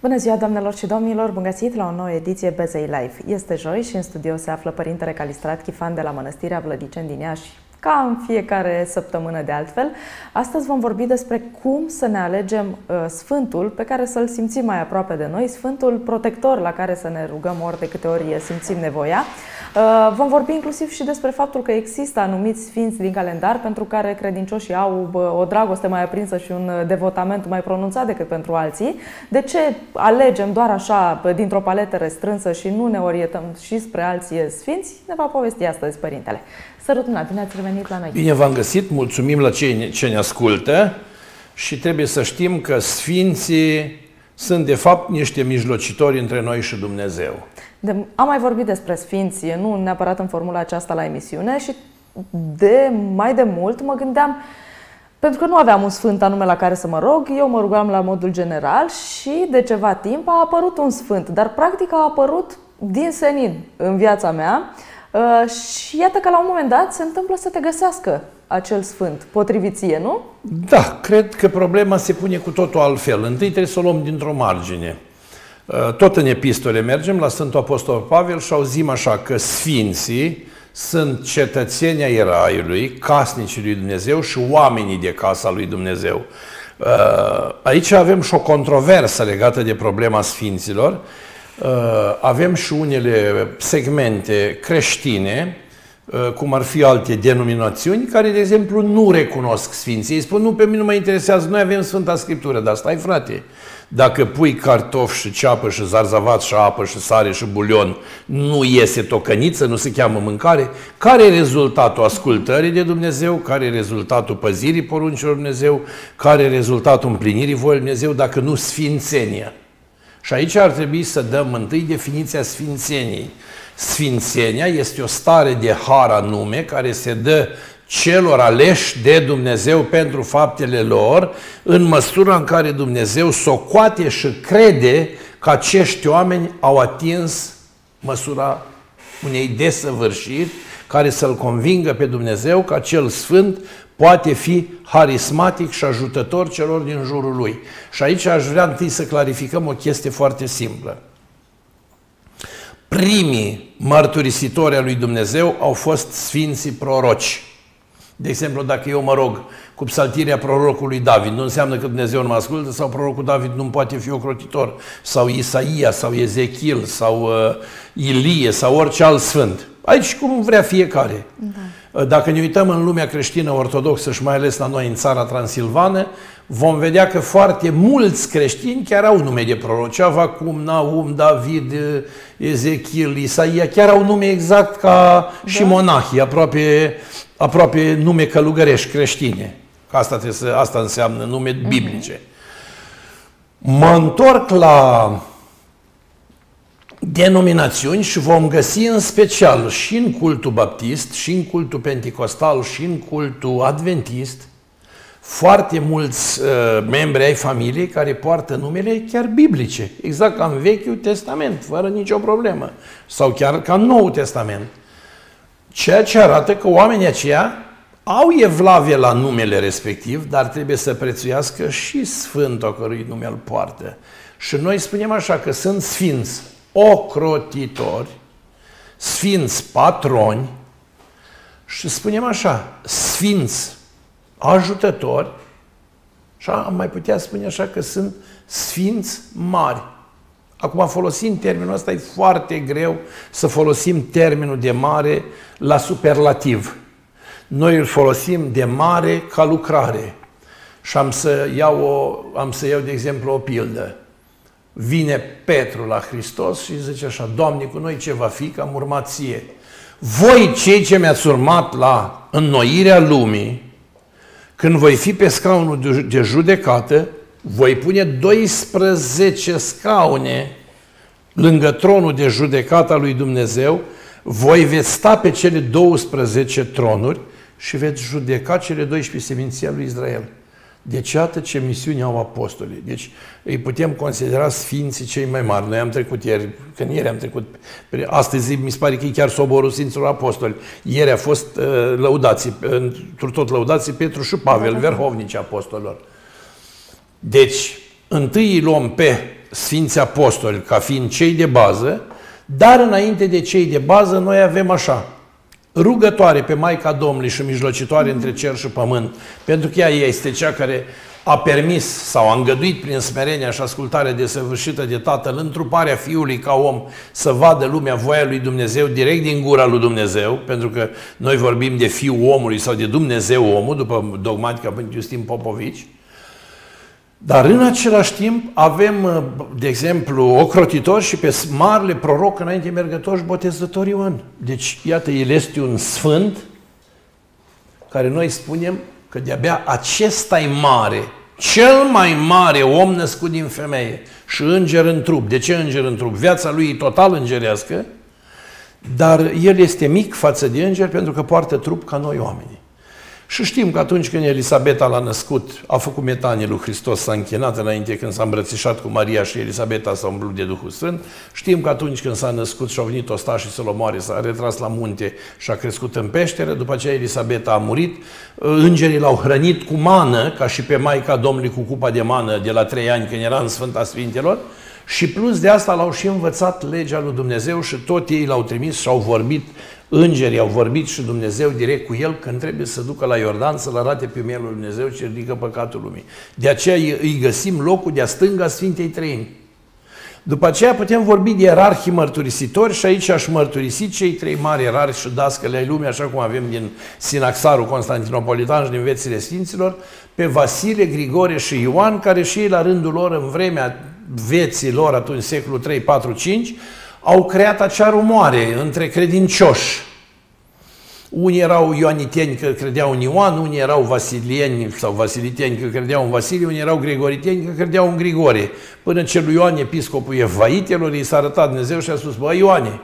Bună ziua, doamnelor și domnilor! Bun găsit la o nouă ediție Bezei Live. Este joi și în studio se află Părintele Calistrat Chifan de la Mănăstirea Vlădicen din Iași, ca în fiecare săptămână de altfel. Astăzi vom vorbi despre cum să ne alegem uh, Sfântul pe care să-l simțim mai aproape de noi, Sfântul protector la care să ne rugăm ori de câte ori simțim nevoia. Uh, vom vorbi inclusiv și despre faptul că există anumiți sfinți din calendar pentru care credincioșii au o dragoste mai aprinsă și un devotament mai pronunțat decât pentru alții. De ce alegem doar așa, dintr-o paletă restrânsă și nu ne orientăm și spre alții sfinți? Ne va povesti astăzi Părintele. Sărutunat, bine ați revenit la noi! Bine v-am găsit, mulțumim la cei ce ne ascultă și trebuie să știm că sfinții sunt de fapt niște mijlocitori între noi și Dumnezeu. De, am mai vorbit despre sfinție, nu neapărat în formula aceasta la emisiune și de mai de mult mă gândeam, pentru că nu aveam un sfânt anume la care să mă rog, eu mă rugam la modul general și de ceva timp a apărut un sfânt, dar practic a apărut din senin în viața mea uh, și iată că la un moment dat se întâmplă să te găsească acel sfânt, potriviție, nu? Da, cred că problema se pune cu totul altfel. Întâi trebuie să o luăm dintr-o margine. Uh, tot în epistole mergem la Sfântul Apostol Pavel și auzim așa că sfinții sunt cetățenii ai Raiului, casnicii lui Dumnezeu și oamenii de casa lui Dumnezeu. Uh, aici avem și o controversă legată de problema sfinților. Uh, avem și unele segmente creștine, cum ar fi alte denominațiuni, care, de exemplu, nu recunosc sfinții. Ei spun, nu, pe mine nu mă interesează, noi avem Sfânta Scriptură, dar stai, frate, dacă pui cartofi și ceapă și zarzavat și apă și sare și bulion, nu iese tocăniță, nu se cheamă mâncare. Care e rezultatul ascultării de Dumnezeu? Care e rezultatul păzirii poruncilor Dumnezeu? Care e rezultatul împlinirii voii Dumnezeu dacă nu sfințenia? Și aici ar trebui să dăm întâi definiția sfințeniei. Sfințenia este o stare de har anume care se dă celor aleși de Dumnezeu pentru faptele lor, în măsura în care Dumnezeu socoate și crede că acești oameni au atins măsura unei desăvârșiri care să-L convingă pe Dumnezeu că acel Sfânt poate fi harismatic și ajutător celor din jurul Lui. Și aici aș vrea întâi să clarificăm o chestie foarte simplă. Primii mărturisitori al lui Dumnezeu au fost Sfinții Proroci. De exemplu, dacă eu mă rog cu psaltirea prorocului David, nu înseamnă că Dumnezeu nu mă ascultă sau prorocul David nu poate fi ocrotitor, sau Isaia, sau Ezechiel, sau uh, Ilie, sau orice alt sfânt. Aici cum vrea fiecare. Da. Dacă ne uităm în lumea creștină ortodoxă și mai ales la noi în țara Transilvană, vom vedea că foarte mulți creștini chiar au nume de proroci. Avacum, Naum, David, Ezechiel, Isaia, chiar au nume exact ca da. și monahii, aproape, aproape nume călugărești creștine. Asta, trebuie să, asta înseamnă nume mhm. biblice. Mă întorc la denominațiuni și vom găsi în special și în cultul baptist, și în cultul pentecostal, și în cultul adventist, foarte mulți uh, membri ai familiei care poartă numele chiar biblice, exact ca în Vechiul Testament, fără nicio problemă, sau chiar ca în Noul Testament. Ceea ce arată că oamenii aceia au evlavie la numele respectiv, dar trebuie să prețuiască și Sfântul cărui nume îl poartă. Și noi spunem așa că sunt sfinți ocrotitori, sfinți patroni și spunem așa, sfinți ajutători și am mai putea spune așa că sunt sfinți mari. Acum, folosim termenul ăsta, e foarte greu să folosim termenul de mare la superlativ. Noi îl folosim de mare ca lucrare. Și am să iau, o, am să iau de exemplu, o pildă. Vine Petru la Hristos și zice așa, Doamne, cu noi ce va fi, că am urmat ție. Voi, cei ce mi-ați urmat la înnoirea lumii, când voi fi pe scaunul de judecată, voi pune 12 scaune lângă tronul de judecată al lui Dumnezeu, voi veți sta pe cele 12 tronuri și veți judeca cele 12 seminții al lui Israel. Deci iată ce misiune au apostolii. Deci îi putem considera sfinții cei mai mari. Noi am trecut ieri, când ieri am trecut, astăzi mi se pare că e chiar soborul Sfinților Apostoli. Ieri a fost uh, lăudații, într tot lăudații Petru și Pavel, da, da, da. verhovnici apostolilor. Deci, întâi îi luăm pe Sfinții Apostoli ca fiind cei de bază, dar înainte de cei de bază noi avem așa, rugătoare pe Maica Domnului și mijlocitoare între cer și pământ, pentru că ea este cea care a permis sau a îngăduit prin smerenia și ascultarea desăvârșită de Tatăl întruparea Fiului ca om să vadă lumea voia lui Dumnezeu direct din gura lui Dumnezeu, pentru că noi vorbim de Fiul omului sau de Dumnezeu omul, după dogmatica Părinte Justin Popovici, dar în același timp avem, de exemplu, ocrotitor și pe marele proroc înainte mergător și botezător Ioan. Deci, iată, el este un sfânt care noi spunem că de-abia acesta e mare, cel mai mare om născut din femeie și înger în trup. De ce înger în trup? Viața lui e total îngerească, dar el este mic față de înger pentru că poartă trup ca noi oamenii. Și știm că atunci când Elisabeta l-a născut, a făcut metanie lui Hristos, s-a închinat înainte când s-a îmbrățișat cu Maria și Elisabeta s-a umplut de Duhul Sfânt. Știm că atunci când s-a născut și au venit ostașii să-l omoare, s-a retras la munte și a crescut în peșteră. După aceea Elisabeta a murit. Îngerii l-au hrănit cu mană, ca și pe Maica Domnului cu cupa de mană de la trei ani când era în Sfânta Sfintelor. Și plus de asta l-au și învățat legea lui Dumnezeu și tot ei l-au trimis și au vorbit Îngerii au vorbit și Dumnezeu direct cu el când trebuie să ducă la Iordan să-l arate pe mielul lui Dumnezeu ce ridică păcatul lumii. De aceea îi găsim locul de-a stânga Sfintei Trăini. După aceea putem vorbi de ierarhii mărturisitori și aici aș mărturisi cei trei mari ierarhi și dascăle ai lumii, așa cum avem din Sinaxarul Constantinopolitan și din Vețile Sfinților, pe Vasile, Grigore și Ioan, care și ei la rândul lor în vremea veții lor, atunci secolul 3, 4, 5, au creat acea rumoare între credincioși. Unii erau ioaniteni că credeau în Ioan, unii erau vasilieni sau vasiliteni că credeau în Vasilie, unii erau gregoriteni că credeau în Grigore. Până ce lui Ioan, episcopul Evaitelor, i s-a arătat Dumnezeu și a spus, bă, Ioane,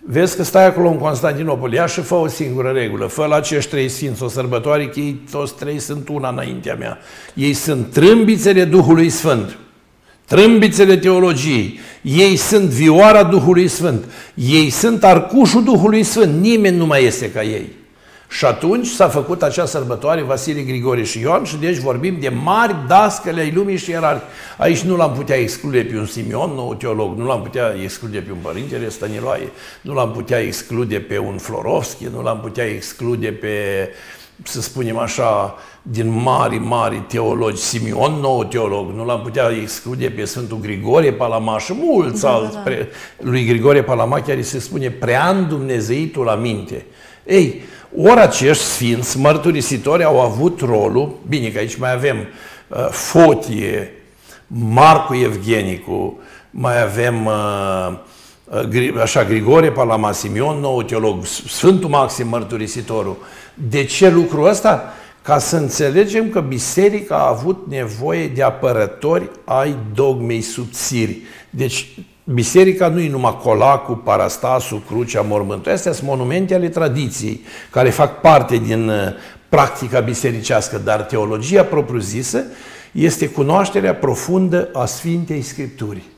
vezi că stai acolo în Constantinopol, ia și fă o singură regulă, fă la acești trei sfinți o sărbătoare, că ei toți trei sunt una înaintea mea. Ei sunt trâmbițele Duhului Sfânt trâmbițele teologiei, ei sunt vioara Duhului Sfânt, ei sunt arcușul Duhului Sfânt, nimeni nu mai este ca ei. Și atunci s-a făcut acea sărbătoare Vasile Grigore și Ioan și deci vorbim de mari dascăle ai lumii și ierarhi. Aici nu l-am putea exclude pe un Simion, nou teolog, nu l-am putea exclude pe un părintele Stăniloae, nu l-am putea exclude pe un Florovski, nu l-am putea exclude pe să spunem așa, din mari, mari teologi, Simion, nou teolog, nu l-am putea exclude pe Sfântul Grigorie Palamaș și mulți da, alți. Da, da. Lui Grigorie Palamaș chiar îi se spune prea Dumnezeitul la minte. Ei, ori acești sfinți mărturisitori au avut rolul, bine că aici mai avem uh, Fotie, Marcu Evgenicu, mai avem uh, uh, așa, Grigore Palamaș Simion, nou teolog, Sfântul Maxim Mărturisitorul, de ce lucrul ăsta? Ca să înțelegem că biserica a avut nevoie de apărători ai dogmei subțiri. Deci biserica nu e numai colacul, parastasul, crucea, mormântul. Astea sunt monumente ale tradiției, care fac parte din uh, practica bisericească, dar teologia propriu-zisă este cunoașterea profundă a Sfintei Scripturii.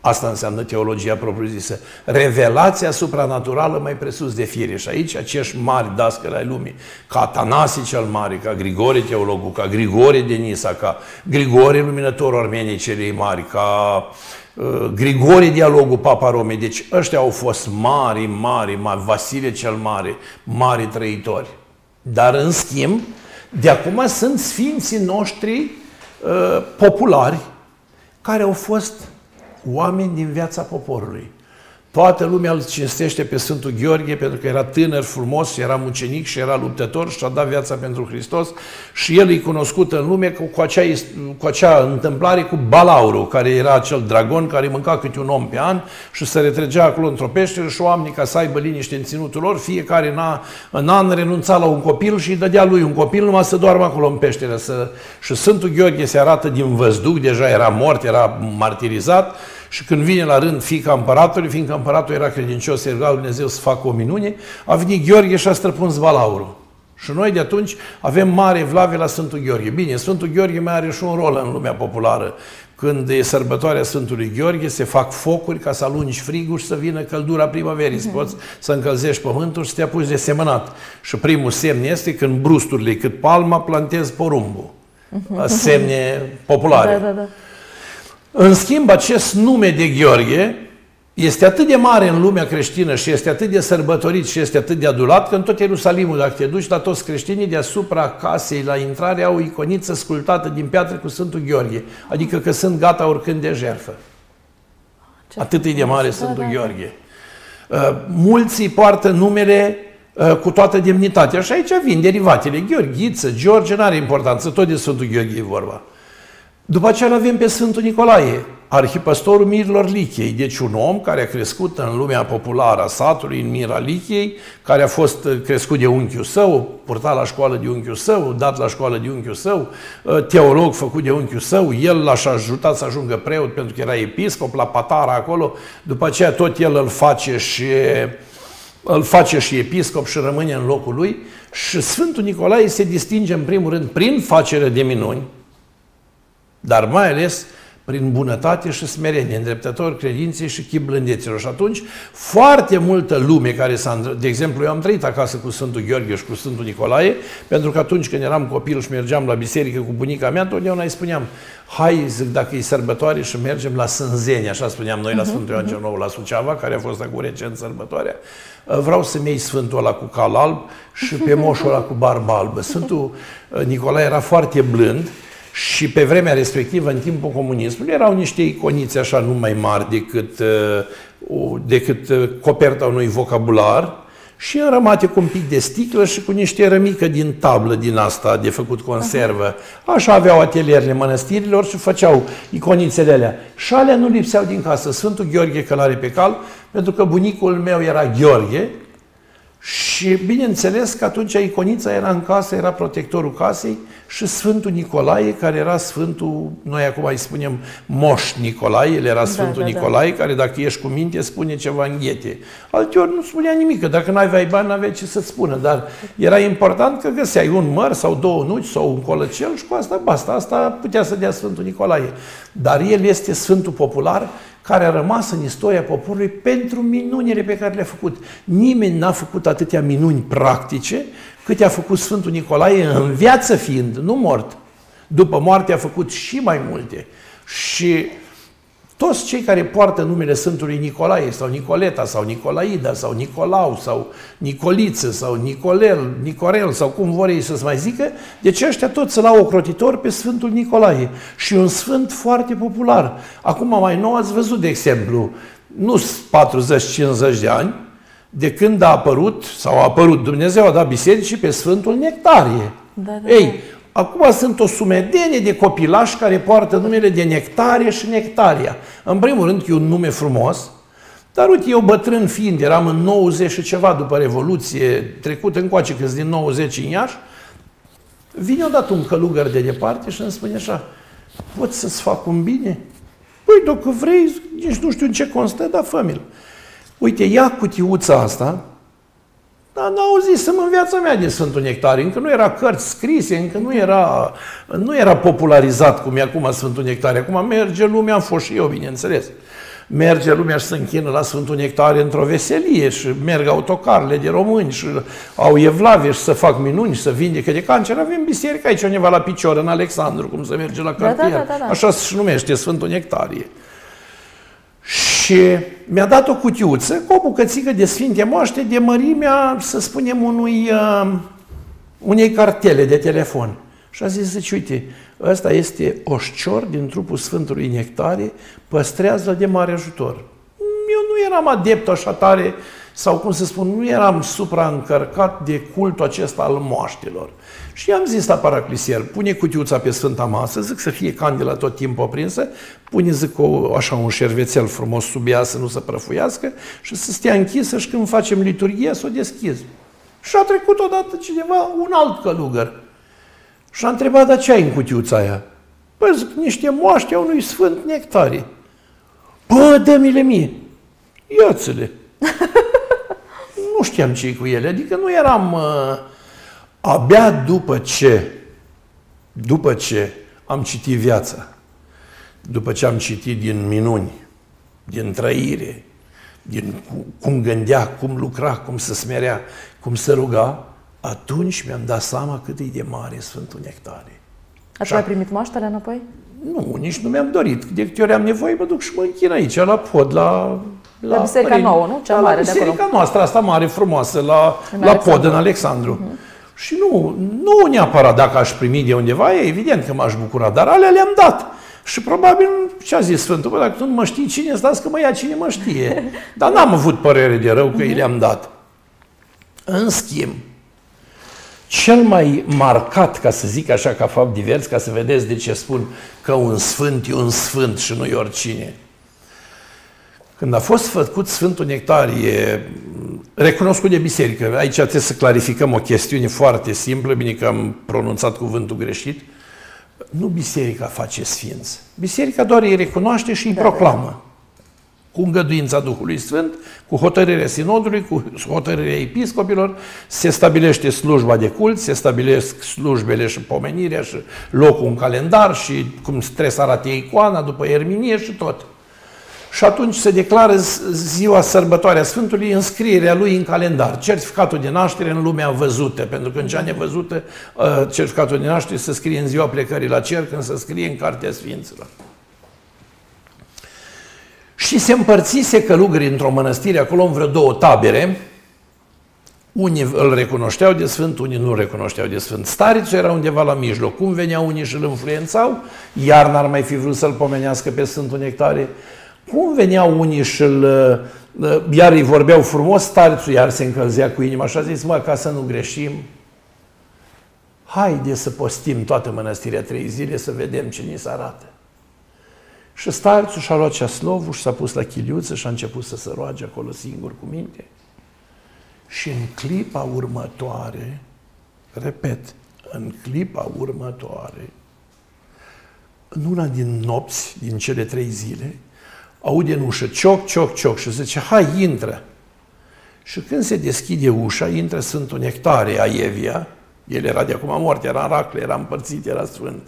Asta înseamnă teologia propriu-zisă. Revelația supranaturală mai presus de fire. Și aici acești mari dascări ai lumii, ca Atanasie cel Mare, ca Grigore Teologul, ca Grigore de Nisa, ca Grigore Luminător Armeniei celei mari, ca uh, Grigore Dialogul Papa Romei. Deci ăștia au fost mari, mari, mari, Vasile cel Mare, mari trăitori. Dar în schimb, de acum sunt sfinții noștri uh, populari care au fost oameni din viața poporului. Toată lumea îl cinstește pe Sfântul Gheorghe pentru că era tânăr, frumos, era mucenic și era luptător și a dat viața pentru Hristos și el e cunoscut în lume cu, cu, acea, cu acea întâmplare cu Balauru, care era acel dragon care mânca câte un om pe an și se retrăgea acolo într-o peșteră și oamenii ca să aibă liniște în ținutul lor, fiecare în, a, în an renunța la un copil și îi dădea lui un copil numai să doarmă acolo în peșteră. Să... Și Sfântul Gheorghe se arată din văzduc, deja era mort, era martirizat și când vine la rând fica împăratului, fiindcă împăratul era credincios, se ruga Dumnezeu să facă o minune, a venit Gheorghe și a străpuns balaurul. Și noi de atunci avem mare vlave la Sfântul Gheorghe. Bine, Sfântul Gheorghe mai are și un rol în lumea populară. Când e sărbătoarea Sfântului Gheorghe, se fac focuri ca să alungi frigul și să vină căldura primăverii. Să poți să încălzești pământul și să te apuci de semănat. Și primul semn este când brusturile cât palma plantezi porumbul. Semne populare. Da, da, da. În schimb, acest nume de Gheorghe este atât de mare în lumea creștină și este atât de sărbătorit și este atât de adulat că în tot Ierusalimul, dacă te duci la toți creștinii, deasupra casei, la intrare, au o iconiță sculptată din piatră cu Sfântul Gheorghe. Adică că sunt gata oricând de jertfă. Atât e de mare da, Sfântul da, da. Gheorghe. Uh, mulți îi poartă numele uh, cu toată demnitatea. Și aici vin derivatele. Gheorghiță, George, nu are importanță, tot de Sfântul Gheorghe e vorba. După aceea avem pe Sfântul Nicolae, arhipăstorul Mirilor Lichiei, deci un om care a crescut în lumea populară a satului, în Mira Lichiei, care a fost crescut de unchiul său, purtat la școală de unchiul său, dat la școală de unchiul său, teolog făcut de unchiul său, el l-aș ajutat să ajungă preot pentru că era episcop la Patara acolo, după aceea tot el îl face și îl face și episcop și rămâne în locul lui. Și Sfântul Nicolae se distinge în primul rând prin facere de minuni, dar mai ales prin bunătate și smerenie, îndreptător credinței și chip blândeților. Și atunci, foarte multă lume care s-a... De exemplu, eu am trăit acasă cu Sfântul Gheorghe și cu Sfântul Nicolae, pentru că atunci când eram copil și mergeam la biserică cu bunica mea, totdeauna îi spuneam, hai, zic, dacă e sărbătoare și mergem la Sânzeni, așa spuneam noi la mhm, Sfântul Ioan cel mhm. Nou, la Suceava, care a fost acum recent sărbătoarea. Vreau să-mi iei Sfântul ăla cu cal alb și pe moșul ăla cu barbă albă. Sfântul Nicolae era foarte blând, și pe vremea respectivă, în timpul comunismului, erau niște iconițe așa nu mai mari decât, uh, decât uh, coperta unui vocabular și înrămate cu un pic de sticlă și cu niște rămică din tablă din asta de făcut conservă. Așa aveau atelierele mănăstirilor și făceau iconițele alea. Și alea nu lipseau din casă. Sfântul Gheorghe Călare pe cal, pentru că bunicul meu era Gheorghe, și bineînțeles că atunci iconița era în casă, era protectorul casei și Sfântul Nicolae, care era Sfântul, noi acum îi spunem Moș Nicolae, el era da, Sfântul da, da, Nicolae, da. care dacă ești cu minte spune ceva în ghete. Alteori nu spunea nimic, că dacă nu aveai bani, nu aveai ce să spună, dar era important că găseai un măr sau două nuci sau un colăcel și cu asta basta. Asta putea să dea Sfântul Nicolae. Dar el este Sfântul Popular care a rămas în istoria poporului pentru minunile pe care le-a făcut. Nimeni n-a făcut atâtea minuni practice cât a făcut Sfântul Nicolae în viață fiind, nu mort. După moarte a făcut și mai multe. Și toți cei care poartă numele Sfântului Nicolae sau Nicoleta sau Nicolaida sau Nicolau sau Nicoliță sau Nicolel, Nicorel sau cum vor ei să-ți mai zică, deci ăștia toți să au ocrotitor pe Sfântul Nicolae și un sfânt foarte popular. Acum mai nou ați văzut, de exemplu, nu 40-50 de ani, de când a apărut, sau a apărut Dumnezeu, a dat bisericii pe Sfântul Nectarie. Da, da, Ei, da. Acum sunt o sumedenie de copilași care poartă numele de Nectarie și Nectaria. În primul rând e un nume frumos, dar uite, eu bătrân fiind, eram în 90 și ceva după Revoluție, trecut încoace câți din 90 în Iași, vine odată un călugăr de departe și îmi spune așa, pot să-ți fac un bine? Păi, dacă vrei, nici nu știu în ce constă, dar fă Uite, ia cutiuța asta, dar n-auzisem în viața mea de Sfântul Nectarie. Încă nu era cărți scrise, încă nu era, nu era popularizat cum e acum Sfântul Nectarie. Acum merge lumea, am fost și eu, bineînțeles. Merge lumea și se închină la Sfântul Nectarie într-o veselie și merg autocarele de români și au evlavie și să fac minuni și să vindecă de cancer. Avem biserică aici undeva la picior, în Alexandru, cum se merge la cartier. Da, da, da, da. Așa se numește Sfântul Nectarie. Și mi-a dat o cutiuță cu o bucățică de Sfinte Moaște de mărimea, să spunem, unui, uh, unei cartele de telefon. Și a zis, zice, uite, ăsta este oșcior din trupul Sfântului Nectare, păstrează de mare ajutor. Eu nu eram adept așa tare, sau cum să spun, nu eram supraîncărcat de cultul acesta al moaștelor. Și am zis la paraclisier, pune cutiuța pe Sfânta Masă, zic să fie candela tot timpul aprinsă, pune, zic, o, așa un șervețel frumos sub ea să nu se prăfuiască și să stea închisă și când facem liturghia să o deschiz. Și a trecut odată cineva, un alt călugăr. Și a întrebat, dar ce ai în cutiuța aia? Păi zic, niște moaște a unui sfânt nectarii. Bă, dă-mi-le mie. Ia-ți-le. nu știam ce cu ele, adică nu eram... Uh, Abia după ce, după ce am citit viața, după ce am citit din minuni, din trăire, din cum gândea, cum lucra, cum se smerea, cum se ruga, atunci mi-am dat seama cât e de mare Sfântul Nectare. Ați mai primit moaștele înapoi? Nu, nici nu mi-am dorit. De câte ori am nevoie, mă duc și mă închin aici, la pod, la... La, la Biserica părin... Nouă, nu? Cea la mare de acolo. Biserica noastră, asta mare, frumoasă, la, în la pod, în Alexandru. Uh-huh. Și nu, nu neapărat dacă aș primi de undeva, e evident că m-aș bucura, dar alea le-am dat. Și probabil, ce a zis Sfântul? Bă, dacă tu nu mă știi cine, stați că mă ia cine mă știe. Dar n-am avut părere de rău că uh-huh. i le-am dat. În schimb, cel mai marcat, ca să zic așa, ca fapt divers, ca să vedeți de ce spun că un sfânt e un sfânt și nu e oricine. Când a fost făcut Sfântul Nectarie, recunoscut de biserică, aici trebuie să clarificăm o chestiune foarte simplă, bine că am pronunțat cuvântul greșit, nu biserica face sfinți. Biserica doar îi recunoaște și îi da, proclamă. Da cu îngăduința Duhului Sfânt, cu hotărârea sinodului, cu hotărârea episcopilor, se stabilește slujba de cult, se stabilesc slujbele și pomenirea și locul în calendar și cum trebuie să arate icoana după erminie și tot. Și atunci se declară ziua sărbătoarea Sfântului înscrierea lui în calendar, certificatul de naștere în lumea văzută, pentru că în cea nevăzută ă, certificatul de naștere se scrie în ziua plecării la cer, când se scrie în Cartea Sfinților. Și se împărțise călugării într-o mănăstire, acolo în vreo două tabere. Unii îl recunoșteau de sfânt, unii nu îl recunoșteau de sfânt. Starițul era undeva la mijloc. Cum veneau unii și îl influențau, iar n-ar mai fi vrut să-l pomenească pe Sfântul Nectare. Cum veneau unii și îl, uh, iar îi vorbeau frumos, starițul iar se încălzea cu inima și a zis, mă, ca să nu greșim, haide să postim toată mănăstirea trei zile să vedem ce ni se arată. Și starțul și-a luat ceaslovul și s-a pus la chiliuță și a început să se roage acolo singur cu minte. Și în clipa următoare, repet, în clipa următoare, în una din nopți, din cele trei zile, aude în ușă cioc, cioc, cioc și zice, hai, intră. Și când se deschide ușa, intră Sfântul Nectare a Evia, el era de acum mort, era în racle, era împărțit, era sfânt.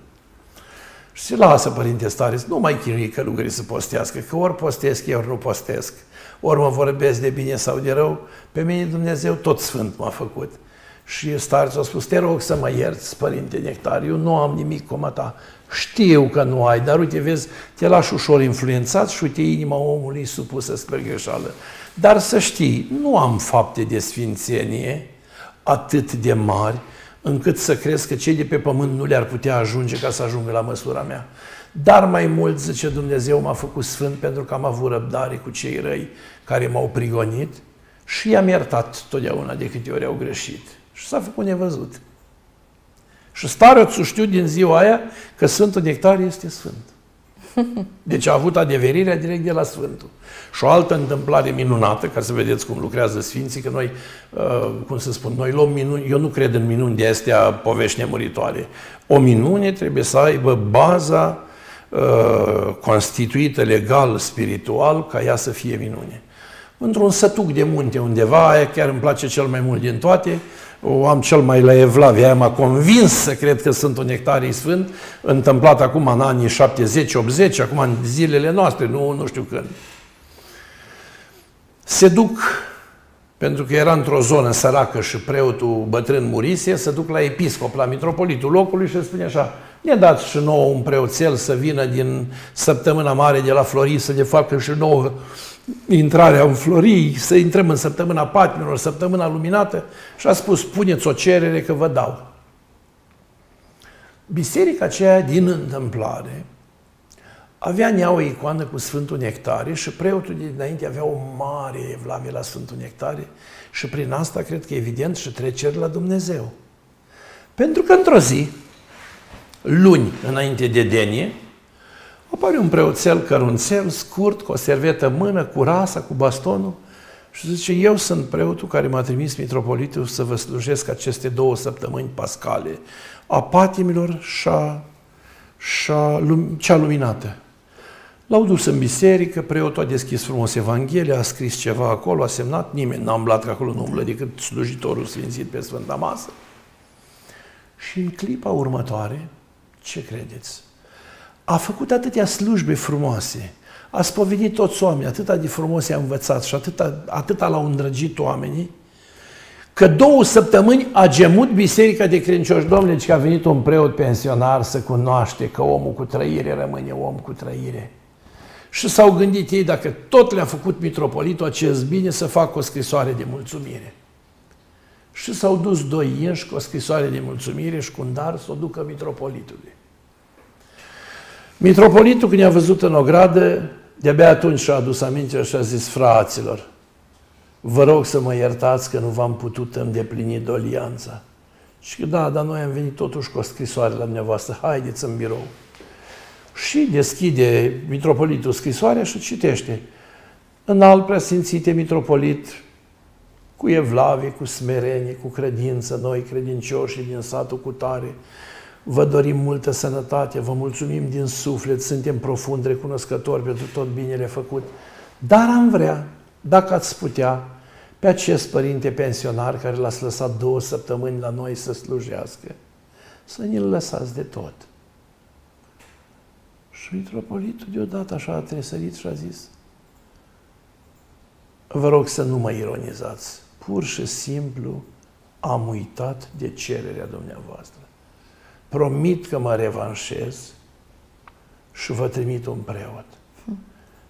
Și se lasă, părinte stare, nu mai chinui călugării să postească, că ori postesc, ori nu postesc. Ori mă vorbesc de bine sau de rău, pe mine Dumnezeu tot sfânt m-a făcut. Și starțul a spus, te rog să mă ierți, părinte Nectar, eu nu am nimic cu ta. Știu că nu ai, dar uite, vezi, te lași ușor influențat și uite, inima omului supusă spre greșeală. Dar să știi, nu am fapte de sfințenie atât de mari, încât să crezi că cei de pe pământ nu le-ar putea ajunge ca să ajungă la măsura mea. Dar mai mult, zice Dumnezeu, m-a făcut sfânt pentru că am avut răbdare cu cei răi care m-au prigonit și i-am iertat totdeauna de câte ori au greșit. Și s-a făcut nevăzut. Și starețul știu din ziua aia că Sfântul Nectar este Sfânt. Deci a avut adeverirea direct de la Sfântul. Și o altă întâmplare minunată, ca să vedeți cum lucrează Sfinții, că noi, uh, cum să spun, noi luăm minuni, eu nu cred în minuni de astea povești nemuritoare. O minune trebuie să aibă baza uh, constituită legal, spiritual, ca ea să fie minune. Într-un sătuc de munte undeva, aia chiar îmi place cel mai mult din toate, o am cel mai la Evlavia, aia m-a convins să cred că sunt un nectarii sfânt, întâmplat acum în anii 70-80, acum în zilele noastre, nu, nu știu când. Se duc, pentru că era într-o zonă săracă și preotul bătrân murise, se duc la episcop, la mitropolitul locului și spune așa, ne dați și nouă un preoțel să vină din săptămâna mare de la Florii să ne facă și nouă intrarea în Florii, să intrăm în săptămâna patimilor, săptămâna luminată și a spus, puneți o cerere că vă dau. Biserica aceea din întâmplare avea nea o icoană cu Sfântul Nectare și preotul de dinainte avea o mare evlavie la Sfântul Nectare și prin asta cred că evident și treceri la Dumnezeu. Pentru că într-o zi, luni înainte de denie, apare un preoțel cărunțel, scurt, cu o servetă în mână, cu rasa, cu bastonul și zice, eu sunt preotul care m-a trimis mitropolitul să vă slujesc aceste două săptămâni pascale a patimilor și a, și a cea luminată. L-au dus în biserică, preotul a deschis frumos Evanghelia, a scris ceva acolo, a semnat, nimeni n-a umblat, că acolo nu umblă decât slujitorul sfințit pe Sfânta Masă. Și în clipa următoare, ce credeți? A făcut atâtea slujbe frumoase, a spovedit toți oamenii, atâta de frumos i-a învățat și atâta, atâta l-au îndrăgit oamenii, că două săptămâni a gemut biserica de credincioși. Domnule, că a venit un preot pensionar să cunoaște că omul cu trăire rămâne om cu trăire. Și s-au gândit ei, dacă tot le-a făcut mitropolitul acest bine, să facă o scrisoare de mulțumire. Și s-au dus doi inși cu o scrisoare de mulțumire și cu un dar să o ducă mitropolitului. Mitropolitul, când i-a văzut în ogradă, de-abia atunci și-a adus aminte și a zis, fraților, vă rog să mă iertați că nu v-am putut îndeplini dolianța. Și că da, dar noi am venit totuși cu o scrisoare la dumneavoastră, haideți în birou. Și deschide mitropolitul scrisoarea și citește. În alt preasfințite mitropolit, cu evlavie, cu smerenie, cu credință, noi credincioși din satul cu tare, vă dorim multă sănătate, vă mulțumim din suflet, suntem profund recunoscători pentru tot binele făcut, dar am vrea, dacă ați putea, pe acest părinte pensionar care l-ați lăsat două săptămâni la noi să slujească, să ne-l lăsați de tot. Și mitropolitul deodată așa a tresărit și a zis, vă rog să nu mă ironizați, pur și simplu am uitat de cererea dumneavoastră. Promit că mă revanșez și vă trimit un preot.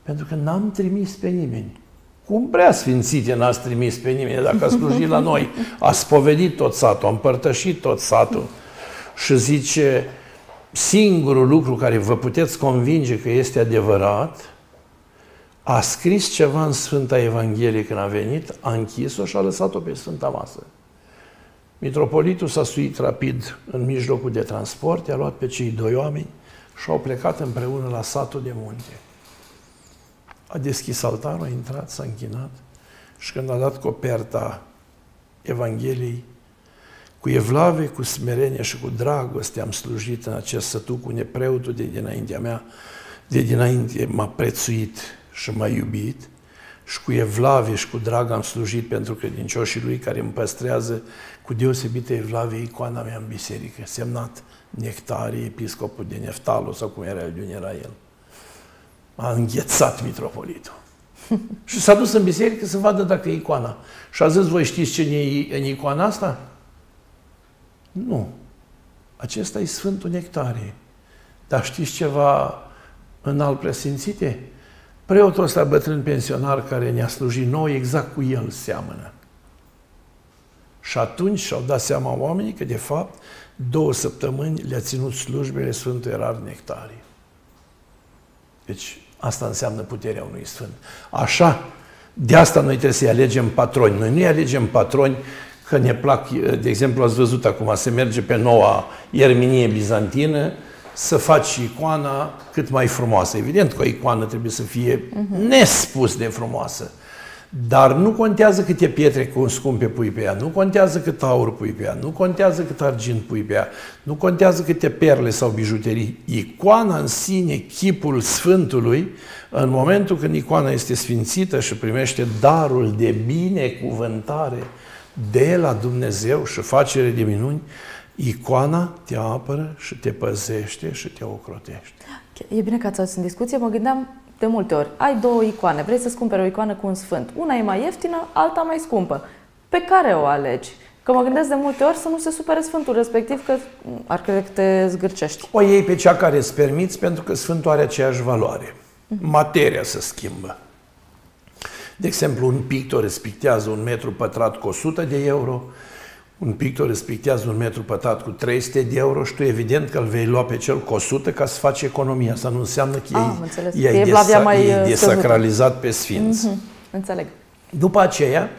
Pentru că n-am trimis pe nimeni. Cum prea sfințite n-ați trimis pe nimeni? Dacă a slujit la noi, a spovedit tot satul, a împărtășit tot satul și zice, singurul lucru care vă puteți convinge că este adevărat, a scris ceva în Sfânta Evanghelie când a venit, a închis-o și a lăsat-o pe Sfânta Masă. Mitropolitul s-a suit rapid în mijlocul de transport, i-a luat pe cei doi oameni și au plecat împreună la satul de munte. A deschis altarul, a intrat, s-a închinat și când a dat coperta Evangheliei, cu evlave, cu smerenie și cu dragoste am slujit în acest sătuc cu nepreotul de dinaintea mea, de dinainte m-a prețuit și m-a iubit și cu evlave și cu drag am slujit pentru credincioșii lui care îmi păstrează cu deosebită evlave icoana mea în biserică, semnat Nectarie, episcopul de Neftalo sau cum era el, de unde era el. A înghețat mitropolitul. și s-a dus în biserică să vadă dacă e icoana. Și a zis, voi știți ce e în icoana asta? Nu. Acesta e Sfântul Nectarie. Dar știți ceva în al presimțite? Preotul ăsta bătrân pensionar care ne-a slujit noi, exact cu el seamănă. Și atunci și-au dat seama oamenii că, de fapt, două săptămâni le-a ținut slujbele Sfântul Erar Nectarie. Deci, asta înseamnă puterea unui Sfânt. Așa, de asta noi trebuie să-i alegem patroni. Noi nu-i alegem patroni că ne plac, de exemplu, ați văzut acum, se merge pe noua ierminie bizantină, să faci icoana cât mai frumoasă. Evident că o icoană trebuie să fie uh-huh. nespus de frumoasă. Dar nu contează câte pietre scumpe pui pe ea, nu contează cât aur pui pe ea, nu contează cât argint pui pe ea, nu contează câte perle sau bijuterii. Icoana în sine, chipul Sfântului, în momentul când icoana este sfințită și primește darul de binecuvântare de la Dumnezeu și facere de minuni, icoana te apără și te păzește și te ocrotește. E bine că ați adus în discuție, mă gândeam de multe ori, ai două icoane, vrei să-ți cumperi o icoană cu un sfânt. Una e mai ieftină, alta mai scumpă. Pe care o alegi? Că mă gândesc de multe ori să nu se supere Sfântul respectiv, că ar crede că te zgârcești. O iei pe cea care îți permiți, pentru că Sfântul are aceeași valoare. Materia se schimbă. De exemplu, un pictor îți pictează un metru pătrat cu 100 de euro, un pictor îți pictează un metru pătrat cu 300 de euro și tu evident că îl vei lua pe cel cu 100 ca să faci economia. Asta nu înseamnă că ah, e, e, desa, mai e uh, desacralizat pe sfinț. Mm-hmm. Înțeleg. După aceea,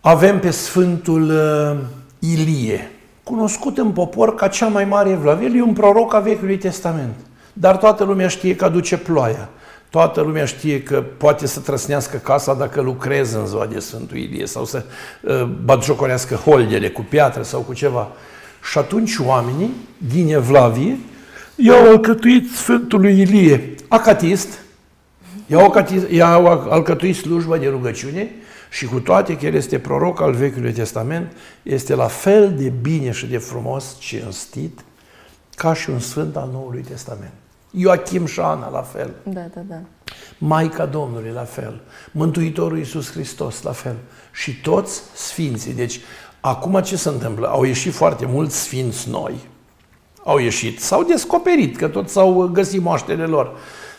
avem pe Sfântul uh, Ilie, cunoscut în popor ca cea mai mare evlavie. El e un proroc a Vechiului Testament. Dar toată lumea știe că aduce ploaia. Toată lumea știe că poate să trăsnească casa dacă lucrezi în ziua de Sfântul Ilie sau să uh, batjocorească holdele cu piatră sau cu ceva. Și atunci oamenii din Evlavie i-au alcătuit Sfântului Ilie acatist, i-au, i-au alcătuit slujba de rugăciune și cu toate că el este proroc al Vechiului Testament, este la fel de bine și de frumos cinstit ca și un sfânt al Noului Testament. Ioachim și Ana la fel. Da, da, da. Maica Domnului la fel. Mântuitorul Iisus Hristos la fel. Și toți sfinții. Deci, acum ce se întâmplă? Au ieșit foarte mulți sfinți noi. Au ieșit, s-au descoperit, că toți s-au găsit moaștele lor.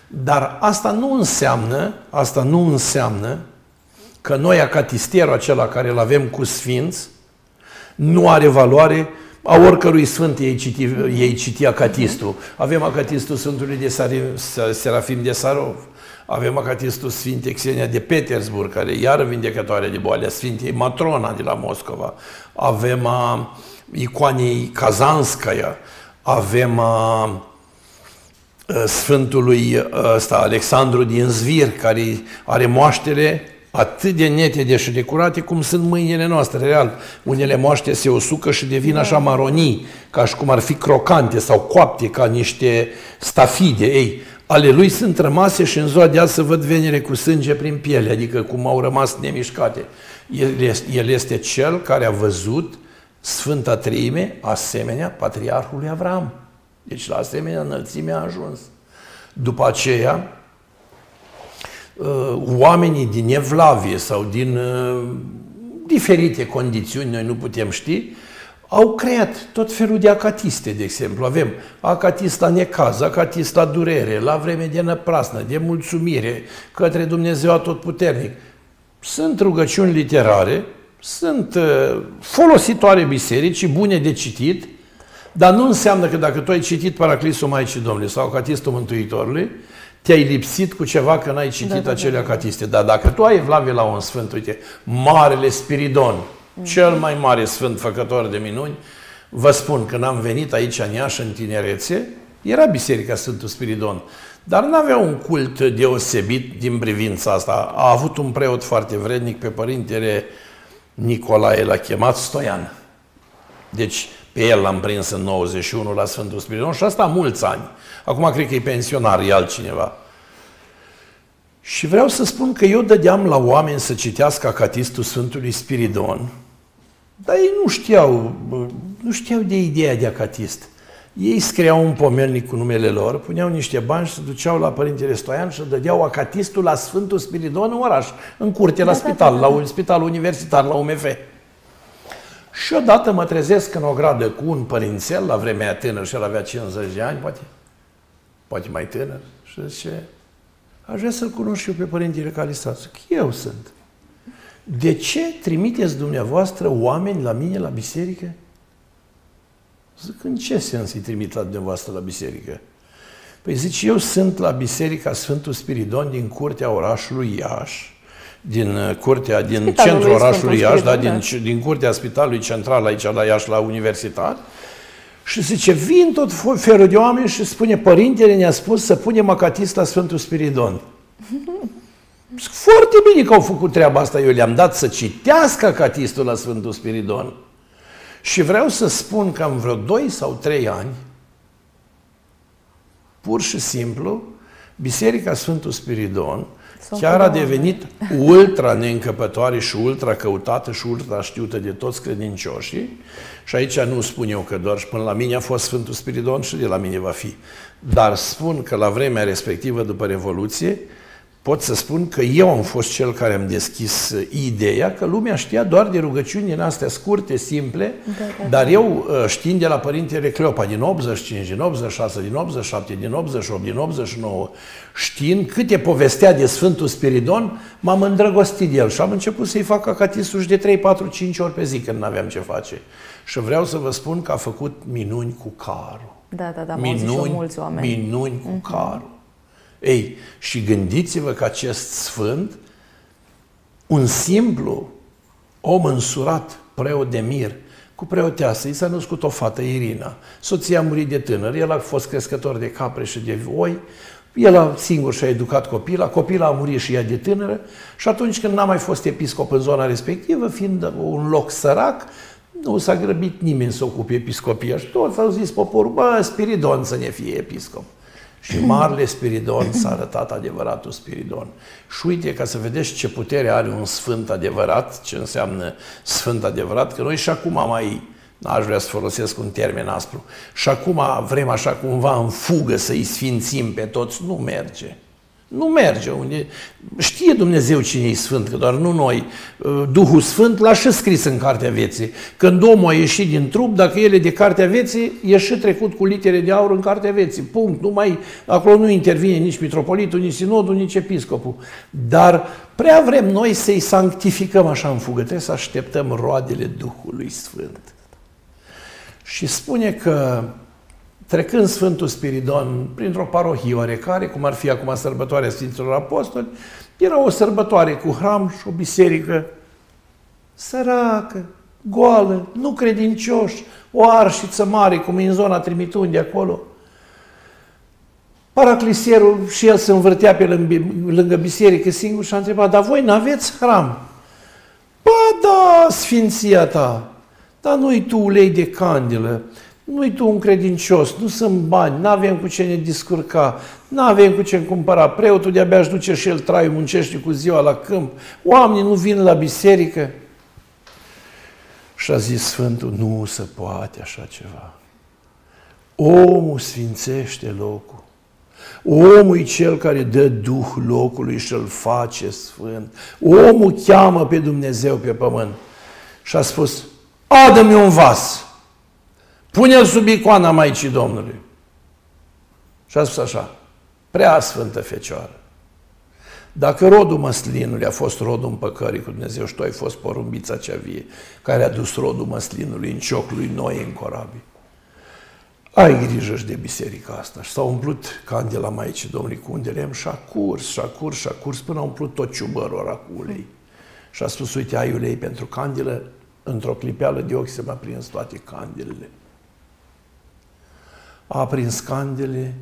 Dar asta nu înseamnă, asta nu înseamnă că noi acatistierul acela care îl avem cu sfinți nu are valoare a oricărui sfânt ei citi, ei citi acatistul. Avem acatistul Sfântului de Serafim de Sarov, avem acatistul Sfinte Xenia de Petersburg, care e iară vindecătoare de boale, Sfintei Matrona de la Moscova, avem a icoanei Kazanskaya, avem a Sfântului ăsta, Alexandru din Zvir, care are moaștele atât de netede și de curate cum sunt mâinile noastre, real. Unele moaște se usucă și devin așa maronii, ca și cum ar fi crocante sau coapte ca niște stafide. Ei, ale lui sunt rămase și în ziua de azi să văd venere cu sânge prin piele, adică cum au rămas nemișcate. El este, el este cel care a văzut Sfânta Treime asemenea Patriarhului Avram. Deci la asemenea înălțime a ajuns. După aceea, Uh, oamenii din Evlavie sau din uh, diferite condiții, noi nu putem ști, au creat tot felul de acatiste, de exemplu. Avem acatist la necaz, acatist la durere, la vreme de năprasnă, de mulțumire către Dumnezeu Atotputernic. Sunt rugăciuni literare, sunt uh, folositoare bisericii, bune de citit, dar nu înseamnă că dacă tu ai citit Paraclisul Maicii Domnului sau Acatistul Mântuitorului, te-ai lipsit cu ceva că n-ai citit da, da, acele da, da. acatiste. Dar dacă tu ai evlavie la un sfânt, uite, Marele Spiridon, mm. cel mai mare sfânt făcător de minuni, vă spun, când am venit aici în Iași, în tinerețe, era Biserica Sfântul Spiridon, dar nu avea un cult deosebit din privința asta. A avut un preot foarte vrednic pe părintele Nicolae, l-a chemat Stoian. Deci, pe el l-am prins în 91 la Sfântul Spiridon și asta mulți ani. Acum cred că e pensionar, e altcineva. Și vreau să spun că eu dădeam la oameni să citească acatistul Sfântului Spiridon, dar ei nu știau, nu știau de ideea de acatist. Ei scriau un pomelnic cu numele lor, puneau niște bani și se duceau la Părintele Stoian și dădeau acatistul la Sfântul Spiridon în oraș, în curte, la da, da spital, da, da, da. la un spital universitar, la UMF. Și odată mă trezesc în o gradă cu un părințel, la vremea tânăr și el avea 50 de ani, poate, poate mai tânăr, și zice, aș vrea să-l cunosc și eu pe Părintele Calistat. Zic, eu sunt. De ce trimiteți dumneavoastră oameni la mine la biserică? Zic, în ce sens îi trimit la dumneavoastră la biserică? Păi zice, eu sunt la Biserica Sfântul Spiridon din curtea orașului Iași, din uh, curtea, din Spitalul centrul orașului Iași, da, din, din curtea spitalului central aici la Iași, la universitar, și zice, vin tot felul de oameni și spune, părintele ne-a spus să punem acatist la Sfântul Spiridon. Foarte bine că au făcut treaba asta, eu le-am dat să citească acatistul la Sfântul Spiridon. Și vreau să spun că în vreo 2 sau 3 ani, pur și simplu, Biserica Sfântul Spiridon chiar a devenit ultra neîncăpătoare și ultra căutată și ultra știută de toți credincioșii. Și aici nu spun eu că doar și până la mine a fost Sfântul Spiridon și de la mine va fi. Dar spun că la vremea respectivă, după Revoluție, pot să spun că eu am fost cel care am deschis uh, ideea că lumea știa doar de rugăciuni din astea scurte, simple, da, da, dar da. eu uh, știind de la Părintele Cleopa din 85, din 86, din 87, din 88, din 89, știind câte povestea de Sfântul Spiridon, m-am îndrăgostit de el și am început să-i fac acatistuși de 3, 4, 5 ori pe zi când nu aveam ce face. Și vreau să vă spun că a făcut minuni cu carul. Da, da, da, minuni, mulți oameni. minuni cu uh-huh. carul. Ei, și gândiți-vă că acest sfânt, un simplu om însurat, preot de mir, cu preoteasă, i s-a născut o fată, Irina. Soția a murit de tânăr, el a fost crescător de capre și de oi, el a singur și-a educat copila, copila a murit și ea de tânără și atunci când n-a mai fost episcop în zona respectivă, fiind un loc sărac, nu s-a grăbit nimeni să ocupe episcopia și toți au zis poporul, bă, Spiridon să ne fie episcop. Și Marele Spiridon s-a arătat adevăratul Spiridon. Și uite, ca să vedeți ce putere are un sfânt adevărat, ce înseamnă sfânt adevărat, că noi și acum mai N-aș vrea să folosesc un termen aspru. Și acum vrem așa cumva în fugă să-i sfințim pe toți. Nu merge. Nu merge. Unde... Știe Dumnezeu cine e Sfânt, că doar nu noi. Uh, Duhul Sfânt l-a și scris în Cartea Vieții. Când omul a ieșit din trup, dacă el e de Cartea Vieții, e și trecut cu litere de aur în Cartea Vieții. Punct. Nu mai, acolo nu intervine nici mitropolitul, nici sinodul, nici episcopul. Dar prea vrem noi să-i sanctificăm așa în fugă. Trebuie să așteptăm roadele Duhului Sfânt. Și spune că trecând Sfântul Spiridon printr-o parohie oarecare, cum ar fi acum sărbătoarea Sfinților Apostoli, era o sărbătoare cu hram și o biserică săracă, goală, nu credincioși, o arșiță mare, cum e în zona Trimitun de acolo. Paraclisierul și el se învârtea pe lângă, lângă biserică singur și a întrebat, dar voi n-aveți hram? Ba da, sfinția ta, dar nu-i tu ulei de candelă, nu-i tu un credincios, nu sunt bani, nu avem cu ce ne discurca, nu avem cu ce cumpăra. Preotul de-abia își duce și el trai, muncește cu ziua la câmp. Oamenii nu vin la biserică. Și a zis Sfântul, nu se poate așa ceva. Omul sfințește locul. Omul e cel care dă Duh locului și îl face sfânt. Omul cheamă pe Dumnezeu pe pământ. Și a spus, adă-mi un vas. Pune-l sub icoana Maicii Domnului. Și a spus așa, prea sfântă Fecioară, dacă rodul măslinului a fost rodul împăcării cu Dumnezeu și tu ai fost porumbița cea vie, care a dus rodul măslinului în ciocul lui noi în corabii, ai grijă și de biserica asta. Și s-a umplut candela Maicii Domnului cu un lemn și a curs, și a curs, și a curs, până a umplut tot ciubărul ăla cu ulei. Și a spus, uite, ai ulei pentru candelă, într-o clipeală de ochi se m-a prins toate candelele a aprins candele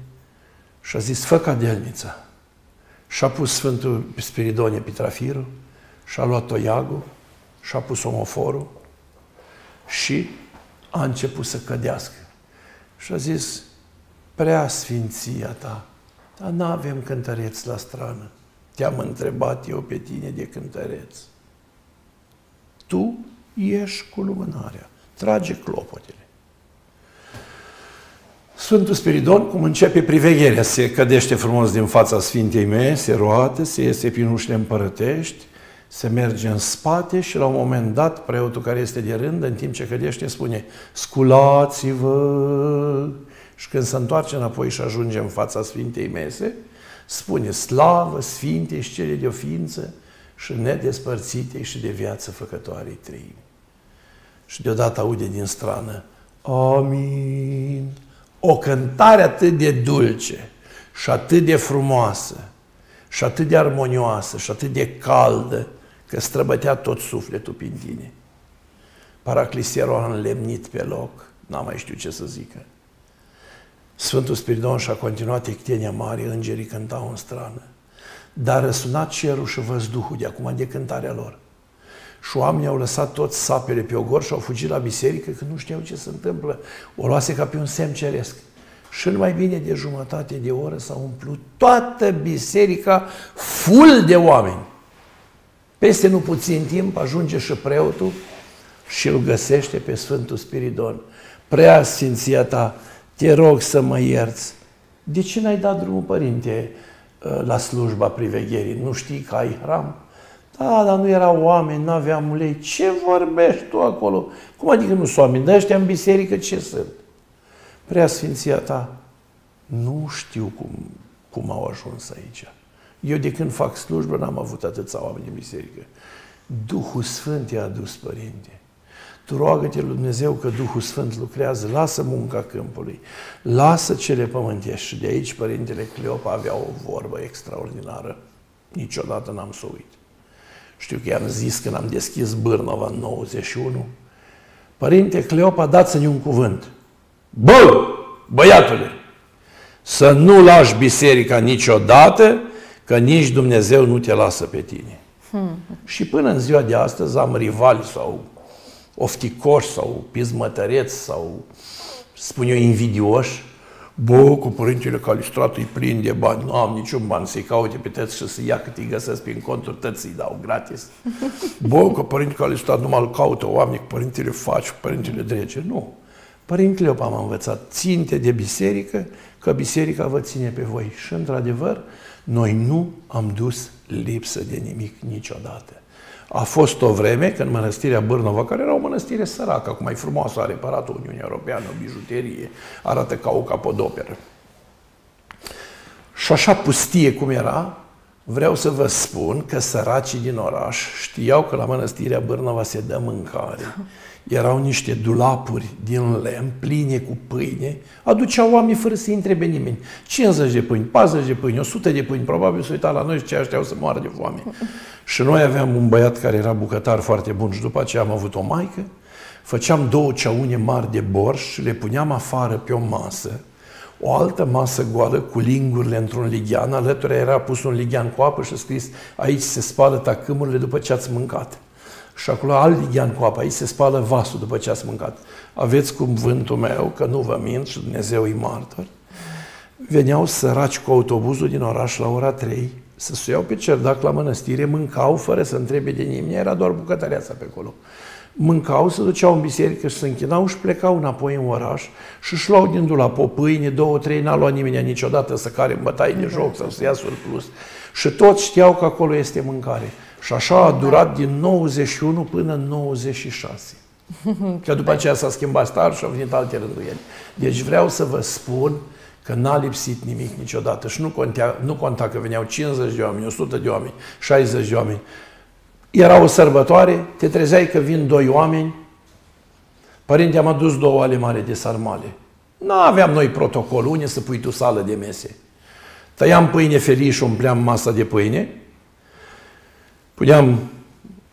și a zis, fă cadelnița. Și a pus Sfântul Spiridonie Pitrafirul și a luat toiagul și a pus omoforul și a început să cădească. Și a zis, prea sfinția ta, dar nu avem cântăreț la strană. Te-am întrebat eu pe tine de cântăreț. Tu ești cu lumânarea, trage clopotele. Sfântul Spiridon, cum începe privegherea, se cădește frumos din fața Sfintei mei, se roate, se iese prin ușile împărătești, se merge în spate și la un moment dat preotul care este de rând, în timp ce cădește, spune Sculați-vă! Și când se întoarce înapoi și ajunge în fața Sfintei Mese, spune Slavă Sfintei și cele de o ființă și nedespărțite și de viață făcătoarei trăimi. Și deodată aude din strană Amin o cântare atât de dulce și atât de frumoasă și atât de armonioasă și atât de caldă că străbătea tot sufletul prin tine. Paraclisierul a înlemnit pe loc, n-am mai știu ce să zică. Sfântul Spiridon și-a continuat ectenia mare, îngerii cântau în strană. Dar răsunat cerul și văzduhul de acum de cântarea lor. Și oamenii au lăsat toți sapele pe ogor și au fugit la biserică că nu știau ce se întâmplă. O luase ca pe un semn ceresc. Și în mai bine de jumătate de oră s-a umplut toată biserica full de oameni. Peste nu puțin timp ajunge și preotul și îl găsește pe Sfântul Spiridon. Prea Sfinția ta, te rog să mă ierți. De ce n-ai dat drumul, părinte, la slujba privegherii? Nu știi că ai hram? Da, dar nu erau oameni, nu aveam ulei. Ce vorbești tu acolo? Cum adică nu sunt oameni? Dar ăștia în biserică ce sunt? Prea Sfinția ta, nu știu cum, cum au ajuns aici. Eu de când fac slujbă n-am avut atâția oameni în biserică. Duhul Sfânt i-a adus, Părinte. Tu roagă-te lui Dumnezeu că Duhul Sfânt lucrează, lasă munca câmpului, lasă cele pământești. Și de aici Părintele Cleopa avea o vorbă extraordinară. Niciodată n-am să uit. Știu că i-am zis când am deschis Bârnova în 91. Părinte Cleopa, dați-ne un cuvânt. Bă, băiatule, să nu lași biserica niciodată, că nici Dumnezeu nu te lasă pe tine. Hmm. Și până în ziua de astăzi am rivali sau ofticoși sau pismătăreți sau, spun eu, invidioși, Bă, cu părintele Calistrat îi plin de bani, nu am niciun bani să-i caute pe tăți și să ia cât îi găsesc prin conturi, tăți îi dau gratis. Bă, cu părintele Calistrat numai îl caută oameni, cu părintele faci, cu părintele drege. Nu. Părintele Opa m-a învățat, ținte de biserică, că biserica vă ține pe voi. Și într-adevăr, noi nu am dus lipsă de nimic niciodată. A fost o vreme când mănăstirea Bârnova, care era o mănăstire săracă, cu mai frumoasă, a reparat Uniunea Europeană, o bijuterie, arată ca o capodoperă. Și așa pustie cum era, vreau să vă spun că săracii din oraș știau că la mănăstirea Bârnova se dă mâncare erau niște dulapuri din lemn pline cu pâine, aduceau oameni fără să întrebe nimeni. 50 de pâini, 40 de pâini, 100 de pâini, probabil să uita la noi și ce așteau să moară de foame. Și noi aveam un băiat care era bucătar foarte bun și după aceea am avut o maică, făceam două ceaune mari de borș și le puneam afară pe o masă, o altă masă goală cu lingurile într-un lighean, alături era pus un lighean cu apă și scris aici se spală tacâmurile după ce ați mâncat și acolo alt lighean cu apă. Aici se spală vasul după ce ați mâncat. Aveți cuvântul meu că nu vă mint și Dumnezeu e martor. Veneau săraci cu autobuzul din oraș la ora 3 să se iau pe cerdac la mănăstire, mâncau fără să întrebe de nimeni, era doar bucătăreața pe acolo. Mâncau, se duceau în biserică și se închinau și plecau înapoi în oraș și își luau din dulap o pâine, două, trei, n-a luat nimeni niciodată să care în bătaie de joc sau să ia surplus. Și toți știau că acolo este mâncare. Și așa a durat din 91 până în 96. Că după aceea s-a schimbat star și au venit alte rânduieli. Deci vreau să vă spun că n-a lipsit nimic niciodată și nu conta, nu conta că veneau 50 de oameni, 100 de oameni, 60 de oameni. Era o sărbătoare, te trezeai că vin doi oameni, părinte am adus două ale mari de sarmale. Nu aveam noi protocol, unde să pui tu sală de mese. Tăiam pâine felii și umpleam masa de pâine, puneam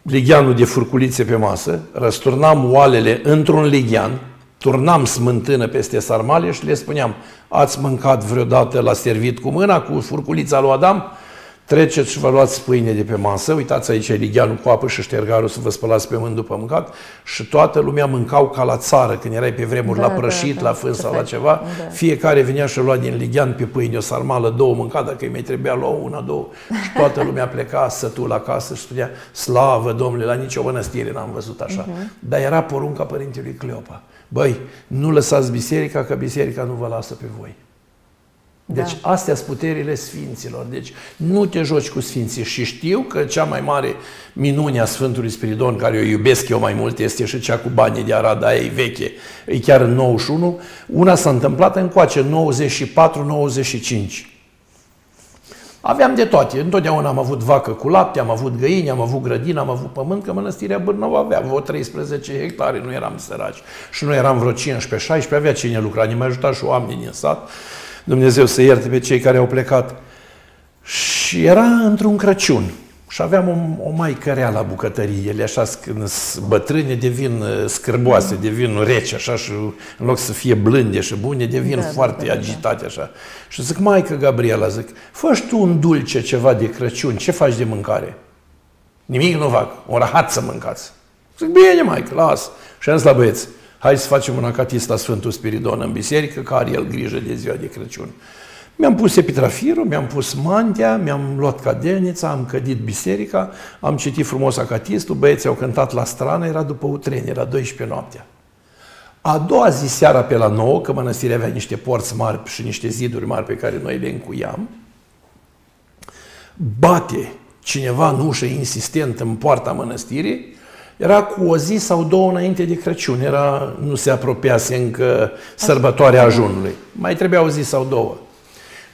ligheanul de furculițe pe masă, răsturnam oalele într-un lighean, turnam smântână peste sarmale și le spuneam, ați mâncat vreodată la servit cu mâna, cu furculița lui Adam? Treceți și vă luați pâine de pe masă, uitați aici ligheanul cu apă și ștergarul să vă spălați pe mâini după mâncat și toată lumea mâncau ca la țară, când erai pe vremuri da, la prășit, da, da, la fân sau la ceva, da. fiecare venea și lua din lighean pe pâine o sarmală, două mânca, dacă îi mai trebuia lua una, două și toată lumea pleca sătul acasă și spunea, slavă Domnule, la nicio mănăstire n-am văzut așa. Uh-huh. Dar era porunca părintelui Cleopa. Băi, nu lăsați biserica, că biserica nu vă lasă pe voi. Deci da. astea sunt puterile sfinților. Deci nu te joci cu sfinții. Și știu că cea mai mare minune a Sfântului Spiridon, care o iubesc eu mai mult, este și cea cu banii de Arad, aia e veche, e chiar în 91. Una s-a întâmplat în coace, 94-95. Aveam de toate. Întotdeauna am avut vacă cu lapte, am avut găini, am avut grădină, am avut pământ, că mănăstirea Bârnău avea vreo 13 hectare, nu eram săraci. Și nu eram vreo 15-16, avea cine lucra, ne mai ajuta și oamenii din sat. Dumnezeu să ierte pe cei care au plecat. Și era într-un Crăciun. Și aveam o, o maică rea la bucătărie. Ele așa când bătrâne devin uh, scârboase, devin rece așa și în loc să fie blânde și bune, devin da, da foarte da, da, agitate așa. Și zic, maică Gabriela, zic, fă tu un dulce ceva de Crăciun, ce faci de mâncare? Nimic nu fac, o rahat să mâncați. Zic, bine, maică, las. Și am zis la băieți, hai să facem un acatist la Sfântul Spiridon în biserică, care are el grijă de ziua de Crăciun. Mi-am pus epitrafirul, mi-am pus mantea, mi-am luat cadelnița, am cădit biserica, am citit frumos acatistul, băieții au cântat la strană, era după utreni, era 12 noaptea. A doua zi seara pe la 9, că mănăstirea avea niște porți mari și niște ziduri mari pe care noi le încuiam, bate cineva în ușă insistent în poarta mănăstirii era cu o zi sau două înainte de Crăciun, era, nu se apropiase încă sărbătoarea ajunului. Mai trebuia o zi sau două.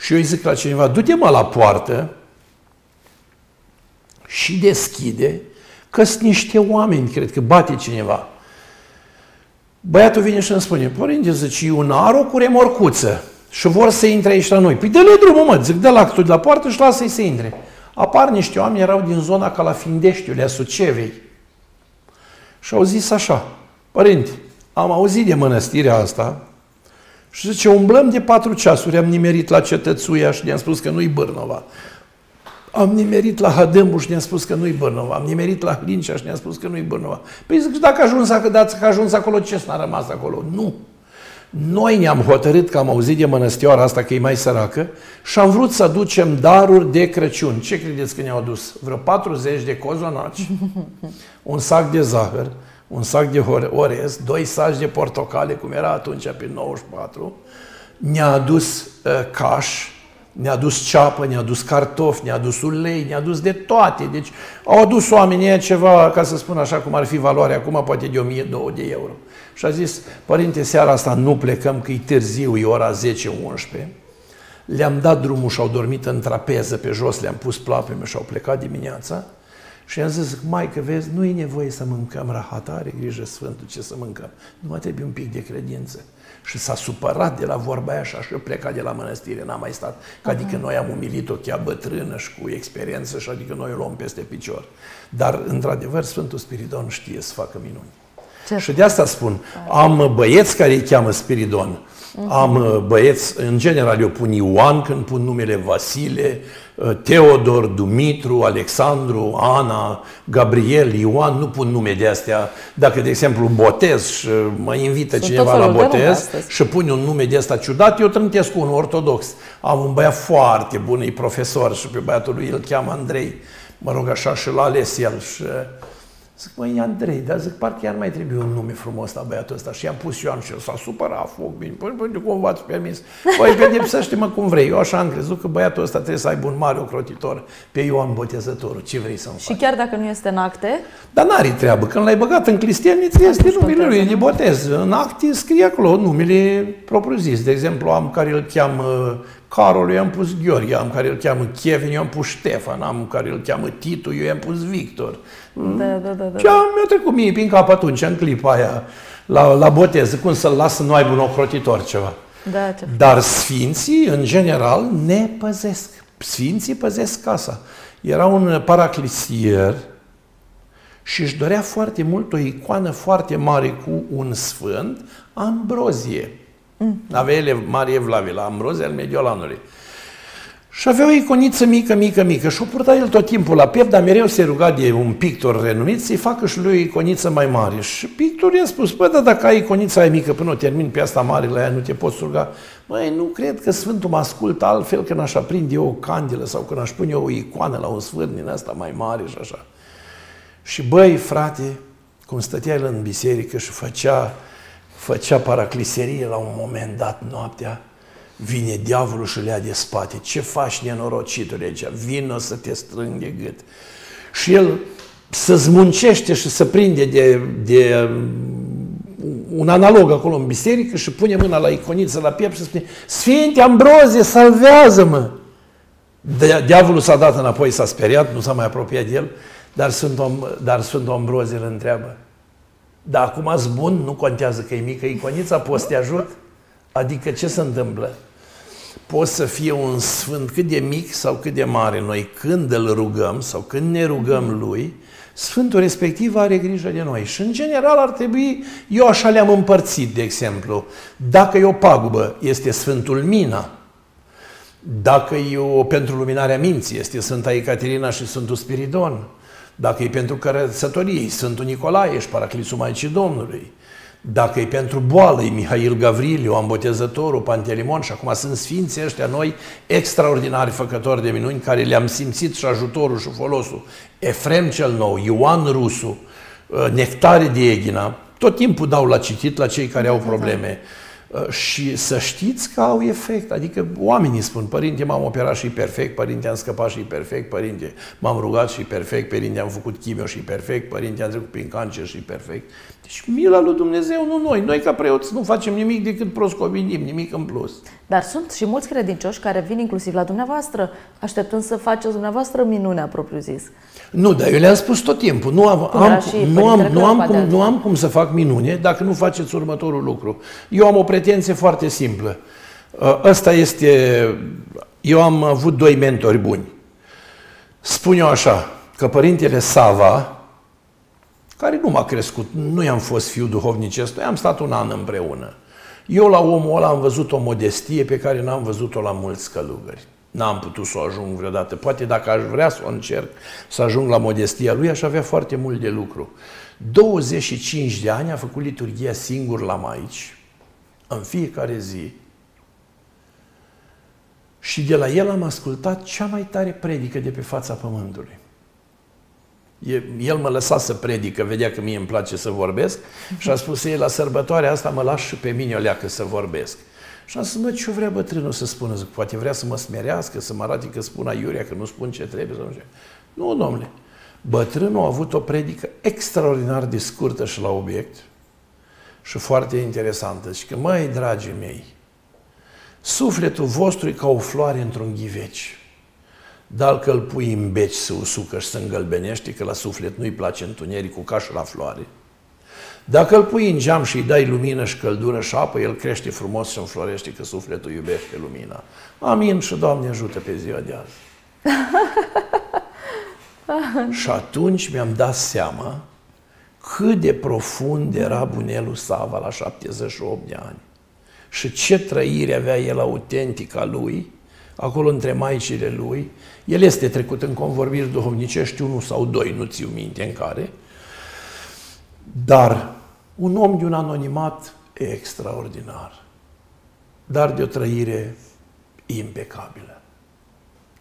Și eu îi zic la cineva, du-te mă la poartă și deschide, că sunt niște oameni, cred că bate cineva. Băiatul vine și îmi spune, părinte, zice, un aro cu remorcuță și vor să intre aici la noi. Păi dă-le drumul, mă, zic, dă la de la poartă și lasă-i să intre. Apar niște oameni, erau din zona Calafindeștiului, a Sucevei. Și au zis așa, părinte, am auzit de mănăstirea asta și zice, umblăm de patru ceasuri, am nimerit la Cetățuia și ne-am spus că nu-i Bârnova. Am nimerit la Hadâmbu și ne-am spus că nu-i Bârnova. Am nimerit la Hlincea și ne-am spus că nu-i Bârnova. Păi zic, dacă ajuns, dacă ajuns acolo, ce s-a rămas acolo? Nu. Noi ne-am hotărât că am auzit de mănăstioara asta că e mai săracă și am vrut să aducem daruri de Crăciun. Ce credeți că ne-au adus? Vreo 40 de cozonaci, un sac de zahăr, un sac de orez, doi saci de portocale, cum era atunci, pe 94, ne-a adus uh, caș, ne-a dus ceapă, ne-a dus cartofi, ne-a dus ulei, ne-a dus de toate. Deci au adus oamenii ceva, ca să spun așa, cum ar fi valoarea acum, poate de 1000 de euro. Și a zis, părinte, seara asta nu plecăm, că e târziu, e ora 10-11. Le-am dat drumul și au dormit în trapeză pe jos, le-am pus plapeme și au plecat dimineața. Și am zis, mai că vezi, nu e nevoie să mâncăm rahat, are grijă Sfântul ce să mâncăm. Nu mai trebuie un pic de credință. Și s-a supărat de la vorba aia și așa pleca de la mănăstire, n-a mai stat. Că adică noi am umilit-o chiar bătrână și cu experiență și adică noi o luăm peste picior. Dar, într-adevăr, Sfântul Spiridon știe să facă minuni. Ce? Și de asta spun, am băieți care îi cheamă Spiridon, uh-huh. am uh, băieți, în general eu pun Ioan când pun numele Vasile, uh, Teodor, Dumitru, Alexandru, Ana, Gabriel, Ioan, nu pun nume de astea. Dacă, de exemplu, botez și mă invită Sunt cineva la botez și pun un nume de asta ciudat, eu trântesc un ortodox. Am un băiat foarte bun, e profesor și pe băiatul lui îl cheamă Andrei. Mă rog așa și l-a ales el și Zic, măi, Andrei, dar zic, parcă iar mai trebuie un nume frumos la băiatul ăsta. Și i-am pus Ioan și el s-a supărat foc, bine. Păi, păi, cum v-ați permis? Păi, pedepsește-mă cum vrei. Eu așa am crezut că băiatul ăsta trebuie să aibă un mare ocrotitor pe Ioan Botezătorul. Ce vrei să-mi Și faci? chiar dacă nu este în acte? Dar n-are treabă. Când l-ai băgat în cristianiță, este numele lui de botez. În acte scrie acolo numele propriu-zis. De exemplu, am care îl cheamă Carol, eu am pus Gheorghe, am care îl cheamă Kevin, eu am pus Ștefan, am care îl cheamă Titu, eu am pus Victor. Da, da, da. da. Ce mi-a trecut mie prin cap atunci, în clipa aia, la, la botez, cum să-l las să nu aibă un ocrotitor ceva. Da, ce Dar sfinții, în general, ne păzesc. Sfinții păzesc casa. Era un paraclisier și își dorea foarte mult o icoană foarte mare cu un sfânt, Ambrozie. Mm. Avea ele mari evlavie la Ambrozie al Mediolanului. Și avea o iconiță mică, mică, mică și o purta el tot timpul la piept, dar mereu se ruga de un pictor renumit să-i facă și lui o iconiță mai mare. Și pictorul i-a spus, bă, dar dacă ai iconița aia mică până o termin pe asta mare la ea, nu te poți ruga. Măi, nu cred că Sfântul mă ascultă altfel când aș aprinde eu o candelă sau când aș pune eu o icoană la un sfânt din asta mai mare și așa. Și băi, frate, cum stătea el în biserică și făcea, făcea paracliserie la un moment dat noaptea, vine diavolul și le ia de spate. Ce faci, nenorocitule, aici? Vino să te strâng de gât. Și el să zmuncește și să prinde de, de un analog acolo în biserică și pune mâna la iconiță, la piept și spune Sfinte Ambrozie, salvează-mă! Diavolul s-a dat înapoi, s-a speriat, nu s-a mai apropiat de el, dar Sfântul, dar Sfântul Ambrozie îl întreabă. Dar acum ați bun, nu contează că e mică iconița, poți să te ajut? Adică ce se întâmplă? Poți să fie un sfânt cât de mic sau cât de mare noi când îl rugăm sau când ne rugăm lui, Sfântul respectiv are grijă de noi. Și în general ar trebui, eu așa le-am împărțit, de exemplu, dacă e o pagubă, este Sfântul Mina, dacă e o pentru luminarea minții, este Sfânta Ecaterina și Sfântul Spiridon, dacă e pentru cărățătorie, Sfântul Nicolae și Paraclisul Maicii Domnului, dacă e pentru boală, e Mihail Gavriliu, Ambotezătorul, Pantelimon și acum sunt sfinții ăștia noi extraordinari făcători de minuni care le-am simțit și ajutorul și folosul. Efrem cel Nou, Ioan Rusu, uh, Nectare de Eghina, tot timpul dau la citit la cei care au probleme. Uh, și să știți că au efect. Adică oamenii spun, părinte, m-am operat și perfect, părinte, am scăpat și perfect, părinte, m-am rugat și perfect, părinte, am făcut chimio și perfect, părinte, am trecut prin cancer și perfect. Deci mila lui Dumnezeu, nu noi. Noi ca preoți nu facem nimic decât proscovinim, nimic în plus. Dar sunt și mulți credincioși care vin inclusiv la dumneavoastră, așteptând să faceți dumneavoastră minunea propriu-zis. Nu, dar eu le-am spus tot timpul. Nu am, am, nu am, nu am, cum, nu am cum să fac minune dacă nu faceți următorul lucru. Eu am o pretenție foarte simplă. Ă, ăsta este... Eu am avut doi mentori buni. Spun eu așa, că părintele Sava, care nu m-a crescut, nu i-am fost fiu duhovnicesc, noi am stat un an împreună. Eu la omul ăla am văzut o modestie pe care n-am văzut-o la mulți călugări. N-am putut să o ajung vreodată. Poate dacă aș vrea să o încerc să ajung la modestia lui, aș avea foarte mult de lucru. 25 de ani a făcut liturghia singur la Maici, în fiecare zi. Și de la el am ascultat cea mai tare predică de pe fața pământului. El mă lăsa să predică, vedea că mie îmi place să vorbesc și a spus ei, la sărbătoarea asta mă las și pe mine o leacă să vorbesc. Și am zis, mă, ce vrea bătrânul să spună? Zic, poate vrea să mă smerească, să mă arate că spun aiurea, că nu spun ce trebuie. Sau nu, știu. nu, domnule. Bătrânul a avut o predică extraordinar de scurtă și la obiect și foarte interesantă. Și că, măi, dragii mei, sufletul vostru e ca o floare într-un ghiveci. Dacă îl pui în beci să usucă și să îngălbenește, că la suflet nu-i place întunericul ca și la floare, dacă îl pui în geam și îi dai lumină și căldură și apă, el crește frumos și înflorește că sufletul iubește lumina. Amin și Doamne ajută pe ziua de azi. și atunci mi-am dat seama cât de profund era bunelul Sava la 78 de ani și ce trăire avea el autentică a lui, acolo între maicile lui. El este trecut în convorbiri duhovnicești, unul sau doi, nu țiu minte în care, dar un om de un anonimat extraordinar, dar de o trăire impecabilă.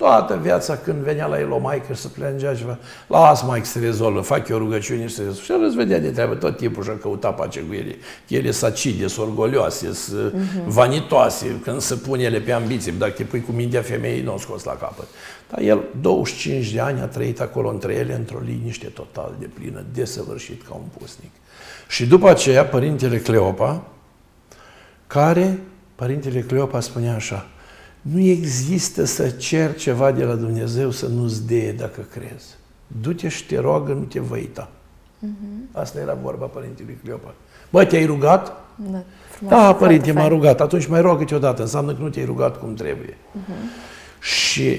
Toată viața când venea la el o maică să plângea ceva, las mai să rezolvă, fac eu rugăciuni și să rezolvă. Și el îți vedea de treabă, tot timpul și-a căutat pace cu ele. Ele sunt acide, sunt orgolioase, sunt uh-huh. vanitoase, când se pun ele pe ambiții. Dacă te pui cu mintea femeii, nu o scos la capăt. Dar el, 25 de ani, a trăit acolo între ele, într-o liniște total de plină, desăvârșit ca un pusnic. Și după aceea, părintele Cleopa, care, părintele Cleopa spunea așa, nu există să cer ceva de la Dumnezeu să nu-ți dee dacă crezi. Du-te și te roagă, nu te văita. Uh-huh. Asta era vorba părintelui Cleopa. Bă, te-ai rugat? Da, frumos, da părinte, m-a rugat. Atunci mai roagă-te odată. Înseamnă că nu te-ai rugat cum trebuie. Uh-huh. Și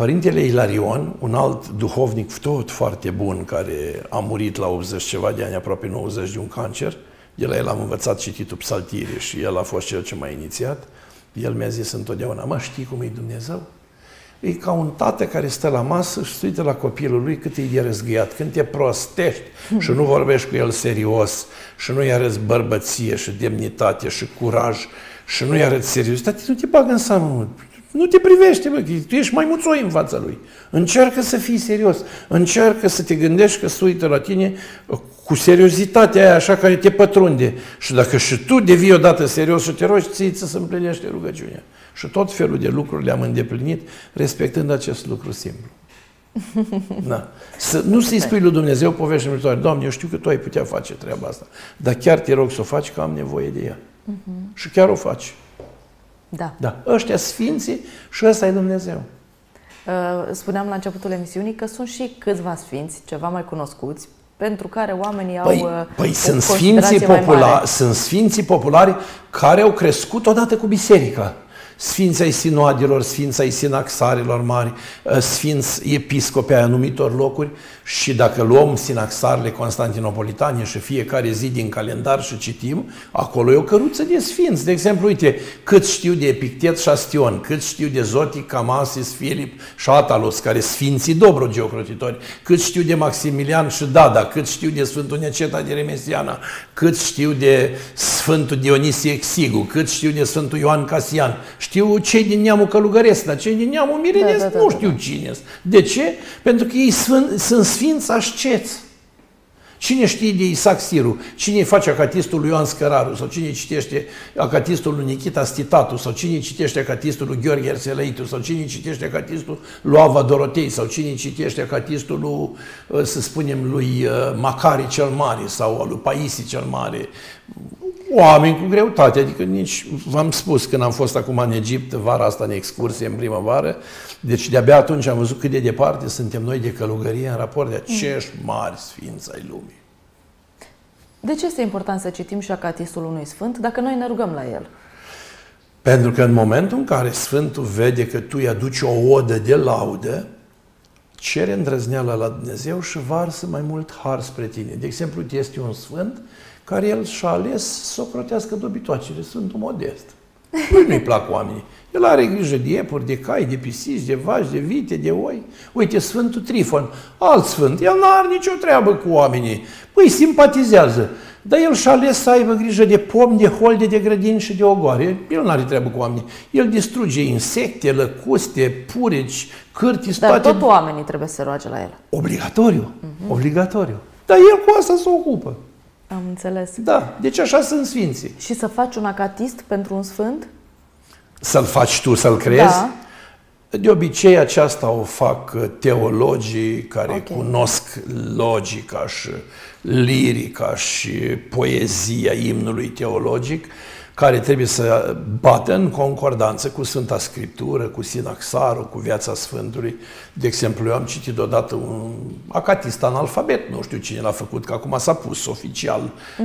Părintele Ilarion, un alt duhovnic tot foarte bun, care a murit la 80 ceva de ani, aproape 90 de un cancer, de la el am învățat cititul psaltire și el a fost cel ce m-a inițiat. El mi-a zis întotdeauna, mă, știi cum e Dumnezeu? E ca un tată care stă la masă și se uită la copilul lui cât e de răzgâiat. Când te prostești și nu vorbești cu el serios și nu-i arăți bărbăție și demnitate și curaj și nu-i arăți seriozitate, nu te bagă în seamă. Nu te privește, bă, tu ești mai muțoi în fața lui. Încearcă să fii serios. Încearcă să te gândești că se uită la tine cu seriozitatea aia așa care te pătrunde. Și dacă și tu devii odată serios și te rogi, ții să se împlinește rugăciunea. Și tot felul de lucruri le-am îndeplinit respectând acest lucru simplu. Da. Să, nu să-i spui lui Dumnezeu povești viitoare. Doamne, eu știu că Tu ai putea face treaba asta, dar chiar te rog să o faci că am nevoie de ea. Uh-huh. Și chiar o faci. Da. da. Ăștia sfinții și ăsta e Dumnezeu. Uh, spuneam la începutul emisiunii că sunt și câțiva sfinți, ceva mai cunoscuți, pentru care oamenii păi, au uh, Păi sunt sfinții, populari, sunt sfinții populari care au crescut odată cu biserica. Sfinții ai sinoadelor, sfinții ai sinaxarilor mari, uh, sfinți episcopi ai anumitor locuri și dacă luăm sinaxarele constantinopolitane și fiecare zi din calendar și citim, acolo e o căruță de sfinți. De exemplu, uite, cât știu de Epictet și Astion, cât știu de Zotic, Camasis, Filip și Atalos, care sfinții Dobrogi ocrotitori, cât știu de Maximilian și Dada, cât știu de Sfântul Neceta de Remesiana, cât știu de Sfântul Dionisie Exigu, cât știu de Sfântul Ioan Casian. Știu cei din neamul călugăresc, dar cei din neamul mirenesc da, da, da, nu știu cine De ce? Pentru că ei sunt, sunt sfinți asceți. Cine știe de Isaac Siru? Cine face acatistul lui Ioan Scăraru? Sau cine citește acatistul lui Nikita Stitatu? Sau cine citește acatistul lui Gheorghe Erseleitu? Sau cine citește acatistul lui Ava Dorotei? Sau cine citește acatistul lui, să spunem, lui uh, Macari cel Mare? Sau lui Paisi cel Mare? Oameni cu greutate, adică nici, v-am spus, când am fost acum în Egipt, vara asta în excursie, în primăvară, deci de-abia atunci am văzut cât de departe suntem noi de călugărie în raport de acești mari sfinți ai lumii. De ce este important să citim și acatistul unui sfânt dacă noi ne rugăm la el? Pentru că în momentul în care Sfântul vede că tu îi aduci o odă de laudă, cere îndrăzneala la Dumnezeu și varsă mai mult har spre tine. De exemplu, este un sfânt care el și-a ales să crotească dobitoacele, Sfântul Modest. Păi nu-i plac oamenii. El are grijă de iepuri, de cai, de pisici, de vaci, de vite, de oi. Uite, Sfântul Trifon, alt sfânt, el nu are nicio treabă cu oamenii. Păi simpatizează. Dar el și-a ales să aibă grijă de pom, de holde, de grădini și de ogoare. El nu are treabă cu oamenii. El distruge insecte, lăcuste, purici, cârtiți, Dar toate... tot oamenii trebuie să se roage la el. Obligatoriu, uh-huh. obligatoriu. Dar el cu asta se ocupă. Am înțeles. Da, deci așa sunt sfinții. Și să faci un acatist pentru un sfânt? Să-l faci tu, să-l crezi? Da. De obicei aceasta o fac teologii care Ok. cunosc logica și lirica și poezia imnului teologic, care trebuie să bată în concordanță cu Sfânta Scriptură, cu Sinaxarul, cu viața Sfântului. De exemplu, eu am citit odată un acatist analfabet, nu știu cine l-a făcut, că acum s-a pus oficial.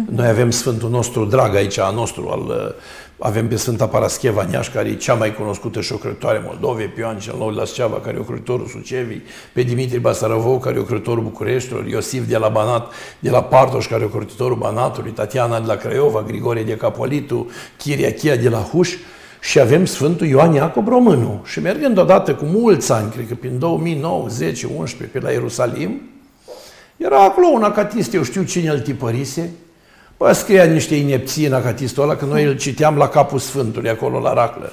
Noi avem Sfântul nostru drag aici, a nostru, al, avem pe Sfânta Parascheva Neaș, care e cea mai cunoscută și șocrătoare Moldovei, pe Ioan cel Nou de la Sceava, care e ocrătorul Sucevii, pe Dimitri Basarăvou, care e ocrătorul Bucureștilor, Iosif de la Banat, de la Partoș, care e ocrătorul Banatului, Tatiana de la Craiova, Grigorie de Capolitu, Chiria Chia de la Huș, și avem Sfântul Ioan Iacob Românu. Și mergând odată cu mulți ani, cred că prin 2009, 10, 11, pe la Ierusalim, era acolo un acatist, eu știu cine îl tipărise, Bă, scria niște inepții în acatistul ăla, că noi îl citeam la capul Sfântului, acolo la Raclă.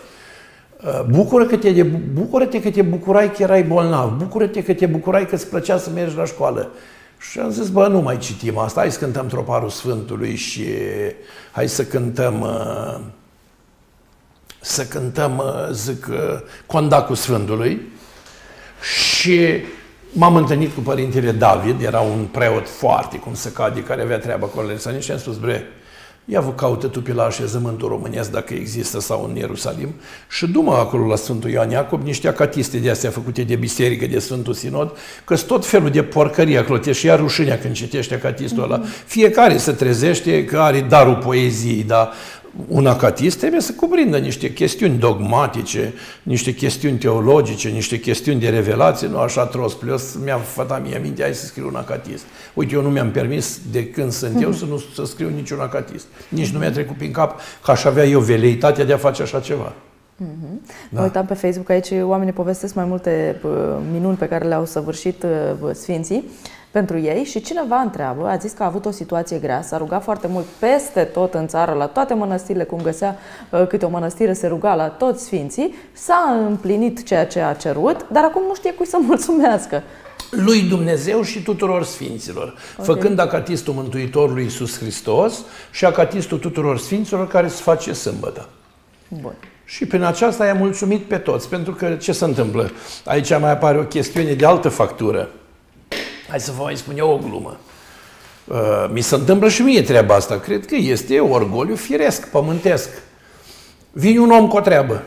Uh, Bucură-te, de, bucură-te că te bucurai că erai bolnav, bucură-te că te bucurai că îți plăcea să mergi la școală. Și am zis, bă, nu mai citim asta, hai să cântăm troparul Sfântului și hai să cântăm, uh, să cântăm, uh, zic, uh, condacul Sfântului. Și m-am întâlnit cu părintele David, era un preot foarte cum se cade, care avea treabă cu Alersani și am spus, bre, ia vă caută tu pe la așezământul românesc dacă există sau în Ierusalim și du-mă acolo la Sfântul Ioan Iacob niște acatiste de astea făcute de biserică, de Sfântul Sinod, că tot felul de porcărie acolo, te și ia rușinea când citești acatistul ăla. Fiecare se trezește că are darul poeziei, dar un acatist trebuie să cuprindă niște chestiuni dogmatice, niște chestiuni teologice, niște chestiuni de revelație, nu așa tros. Plus mi-am făcut mie minte, hai să scriu un acatist. Uite, eu nu mi-am permis de când sunt eu să nu să scriu niciun acatist. Nici nu mi-a trecut prin cap că aș avea eu veleitatea de a face așa ceva. Da. Mă uitam pe Facebook, aici oamenii povestesc mai multe bă, minuni pe care le-au săvârșit bă, sfinții pentru ei și cineva întreabă, a zis că a avut o situație grea, s-a rugat foarte mult peste tot în țară, la toate mănăstirile, cum găsea uh, câte o mănăstire, se ruga la toți sfinții, s-a împlinit ceea ce a cerut, dar acum nu știe cui să mulțumească. Lui Dumnezeu și tuturor sfinților, okay. făcând acatistul Mântuitorului Iisus Hristos și acatistul tuturor sfinților care se face sâmbătă. Bun. Și prin aceasta i-a mulțumit pe toți, pentru că ce se întâmplă? Aici mai apare o chestiune de altă factură. Hai să vă mai spun eu o glumă. Uh, mi se întâmplă și mie treaba asta. Cred că este orgoliu firesc, pământesc. Vine un om cu o treabă.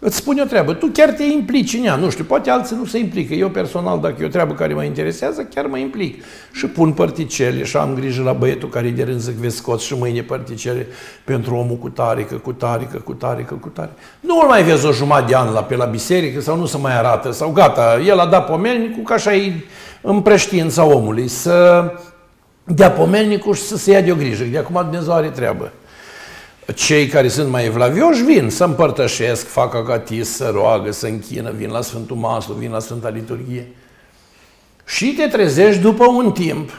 Îți spune o treabă. Tu chiar te implici în ea. Nu știu, poate alții nu se implică. Eu personal, dacă e o treabă care mă interesează, chiar mă implic. Și pun părticele și am grijă la băietul care e de rând, zic, vezi, scot și mâine părticele pentru omul cu tarică, cu tarică, cu tarică, cu tarică. Nu îl mai vezi o jumătate de an la, pe la biserică sau nu se mai arată sau gata, el a dat pomelnicul că așa e în preștiința omului, să dea pomelnicul și să se ia de o grijă. De acum Dumnezeu are treabă cei care sunt mai evlavioși vin să împărtășesc, fac acatis, să roagă, să închină, vin la Sfântul Maslu, vin la Sfânta Liturghie. Și te trezești după un timp,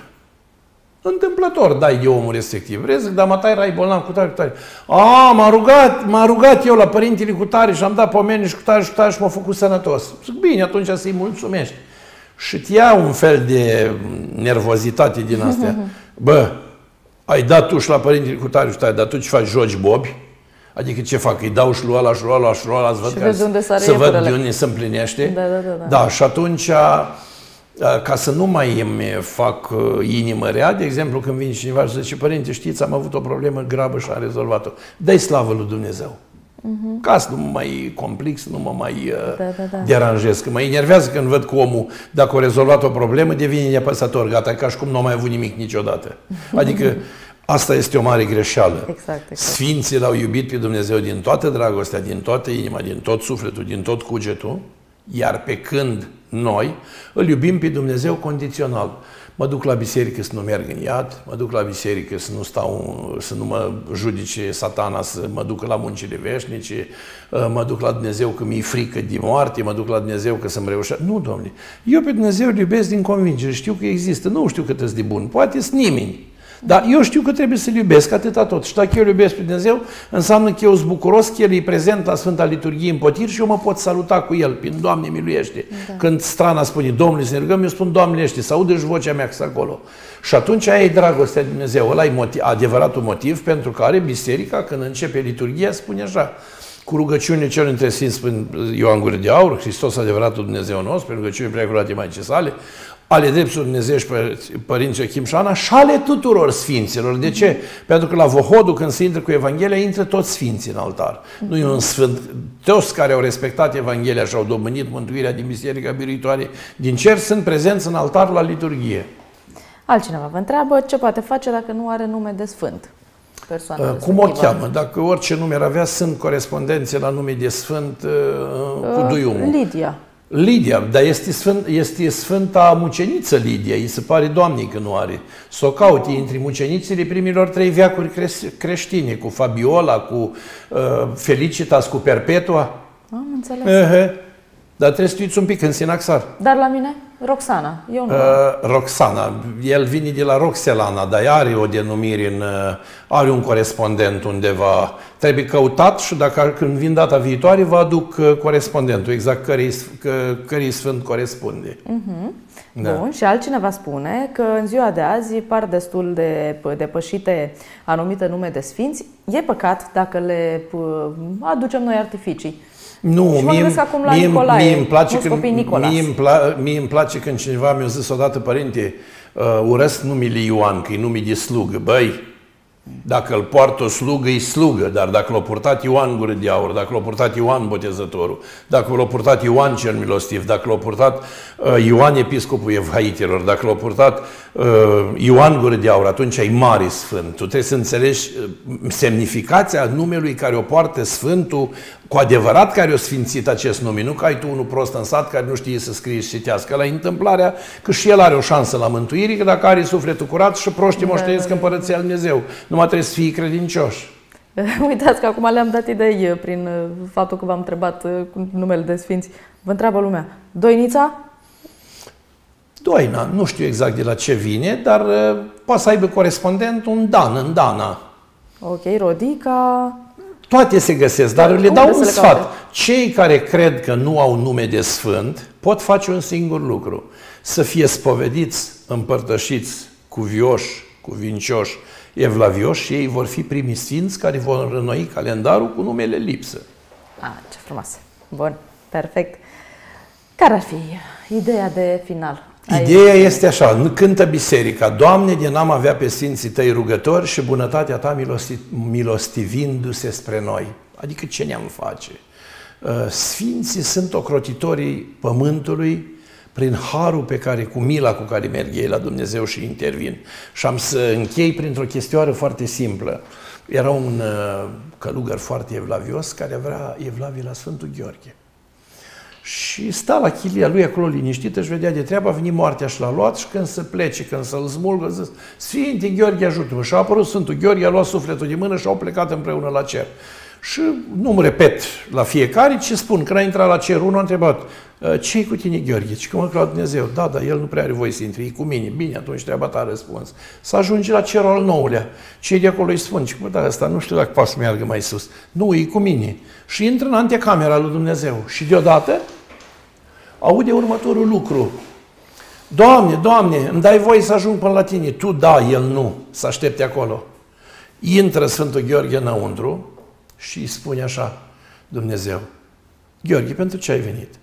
întâmplător dai de omul respectiv. Vrezi, dar mă tai rai bolnav cu tare, cu tare. A, m-a rugat, m-a rugat eu la părintele cu tare și am dat pomeni și cu tare și cu tare și m-a făcut sănătos. Zic, bine, atunci să-i mulțumești. Și îți ia un fel de nervozitate din astea. Bă, ai dat tu și la părintele cu tare și tare, dar tu ce faci, joci bobi? Adică ce fac? Îi dau și lui ăla și lui ăla și lui ăla, să văd, Și că, vezi unde sare să văd iepurele. de unde se împlinește. Da, da, da, da. Da, și atunci, ca să nu mai îmi fac uh, inimă rea, de exemplu, când vine cineva și zice, părinte, știți, am avut o problemă gravă și am rezolvat-o. Dă-i slavă lui Dumnezeu. Ca să nu mă mai complic, să nu mă mai uh, Mhm. Da, da, da. deranjez. Că mă enervează când văd că omul, dacă a rezolvat o problemă, devine nepăsător. Gata, e ca și cum nu a mai avut nimic niciodată. Adică asta este o mare greșeală. Exact, exact. Sfinții l-au iubit pe Dumnezeu din toată dragostea, din toată inima, din tot sufletul, din tot cugetul, iar pe când noi îl iubim pe Dumnezeu condițional. Mă duc la biserică să nu merg în iad, mă duc la biserică să nu stau, să nu mă judice satana, să mă duc la muncile veșnice, mă duc la Dumnezeu că mi-e frică de moarte, mă duc la Dumnezeu că să-mi reușească. Nu, domnule, eu pe Dumnezeu îl iubesc din convingere, știu că există, nu știu cât de bun, poate sunt nimeni. Dar eu știu că trebuie să-L iubesc atâta tot. Și dacă eu îl iubesc pe Dumnezeu, înseamnă că eu sunt bucuros că El e prezent la Sfânta Liturghie în potir și eu mă pot saluta cu El prin Doamne miluiește. Da. Când strana spune Domnule să ne rugăm, eu spun Doamne ești, să aude vocea mea că acolo. Și atunci aia e dragostea de Dumnezeu. Ăla e motiv, adevăratul motiv pentru care biserica, când începe liturghia, spune așa, cu rugăciune cel între Sfinți Ioan Gură de Aur, Hristos adevăratul Dumnezeu nostru, pe rugăciune preacurate Maicii sale, ale dreptului Dumnezeu și Părinții Ochim și Șana și ale tuturor sfinților. De ce? Pentru că la Vohodul, când se intră cu Evanghelia, intră toți sfinții în altar. Nu e un sfânt. Toți care au respectat Evanghelia și au domânit mântuirea din Biserica Biruitoare din cer sunt prezenți în altar la liturghie. Altcineva vă întreabă ce poate face dacă nu are nume de sfânt. Persoana uh, Cum o cheamă? Dacă orice nume ar avea, sunt corespondențe la nume de sfânt uh, cu uh, duiumul. Lidia. Lidia, dar este, sfânt, este Sfânta Muceniță Lidia, îi se pare Doamnei că nu are. Să o caute între mucenițele primilor trei veacuri creștine, cu Fabiola, cu uh, Felicitas, cu Perpetua. Am înțeles. Uh-huh. Dar trebuie să uiți un pic în Sinaxar. Dar la mine? Roxana. Eu nu. Uh, Roxana. El vine de la Roxelana, dar are o denumire în... Uh, are un corespondent undeva. Trebuie căutat și dacă când vin data viitoare vă aduc uh, corespondentul, exact cărei, cărei sfânt corespunde. Uh-huh. Da. Bun, și altcineva spune că în ziua de azi par destul de depășite anumite nume de sfinți. E păcat dacă le aducem noi artificii. Nu, și mie, acum la mie, Nicolae, mie, îmi place când, mie, îmi pla, mie îmi place când cineva mi-a zis odată, părinte, uh, urăsc numele Ioan, că e nume de slugă. Băi, dacă îl poartă o slugă, e slugă, dar dacă l-a purtat Ioan Gură de Aur, dacă l-a purtat Ioan Botezătorul, dacă l-a purtat Ioan cel Milostiv, dacă l-a purtat uh, Ioan Episcopul Evhaitelor, dacă l-a purtat uh, Ioan Gură de Aur, atunci ai mare Sfânt. Tu trebuie să înțelegi uh, semnificația numelui care o poartă Sfântul, cu adevărat care o sfințit acest nume, nu că ai tu unul prost în sat care nu știe să scrie și citească. La întâmplarea că și el are o șansă la mântuire, că dacă are sufletul curat și proștii da, moștenesc da, da. împărăția Lui Dumnezeu. Numai trebuie să fii credincioși. Uitați că acum le-am dat idei uh, prin uh, faptul că v-am întrebat uh, cu numele de sfinți. Vă întreabă lumea, Doinița? Doina, nu știu exact de la ce vine, dar poate să aibă corespondent un Dan în Dana. Ok, Rodica... Toate se găsesc, dar le dau un sfat. Caute? Cei care cred că nu au nume de sfânt pot face un singur lucru. Să fie spovediți, împărtășiți, cuvioși, cuvincioși, evlavioși și ei vor fi primiți sfinți care vor rănoi calendarul cu numele lipsă. Ah, ce frumos! Bun, perfect. Care ar fi ideea de final? Ideea este așa, nu cântă biserica, Doamne, din am avea pe Sfinții Tăi rugători și bunătatea Ta milostivindu-se spre noi. Adică ce ne-am face? Uh, Sfinții sunt ocrotitorii pământului prin harul pe care, cu mila cu care merg ei la Dumnezeu și intervin. Și am să închei printr-o chestioară foarte simplă. Era un uh, călugăr foarte evlavios care avea evlavie la Sfântul Gheorghe. Și sta la chilia lui acolo liniștită și vedea de treabă, a venit moartea și l-a luat și când să plece, când să-l smulgă, a zis, Sfinte Gheorghe ajută-mă. Și a apărut Sfântul Gheorghe, a luat sufletul de mână și au plecat împreună la cer. Și nu-mi repet la fiecare ce spun. Când a intrat la cer, unul a întrebat, ă, ce cu tine, Gheorghe? Și cum la Dumnezeu? Da, dar el nu prea are voie să intre, e cu mine. Bine, atunci treaba ta răspuns. Să ajunge la cerul al nouălea. Cei de acolo îi spun, și da, asta nu știu dacă poate să meargă mai sus. Nu, e cu mine. Și intră în antecamera lui Dumnezeu. Și deodată aude următorul lucru. Doamne, Doamne, îmi dai voie să ajung până la tine. Tu da, el nu. Să aștepte acolo. Intră Sfântul Gheorghe înăuntru și îi spune așa Dumnezeu. Gheorghe, pentru ce ai venit?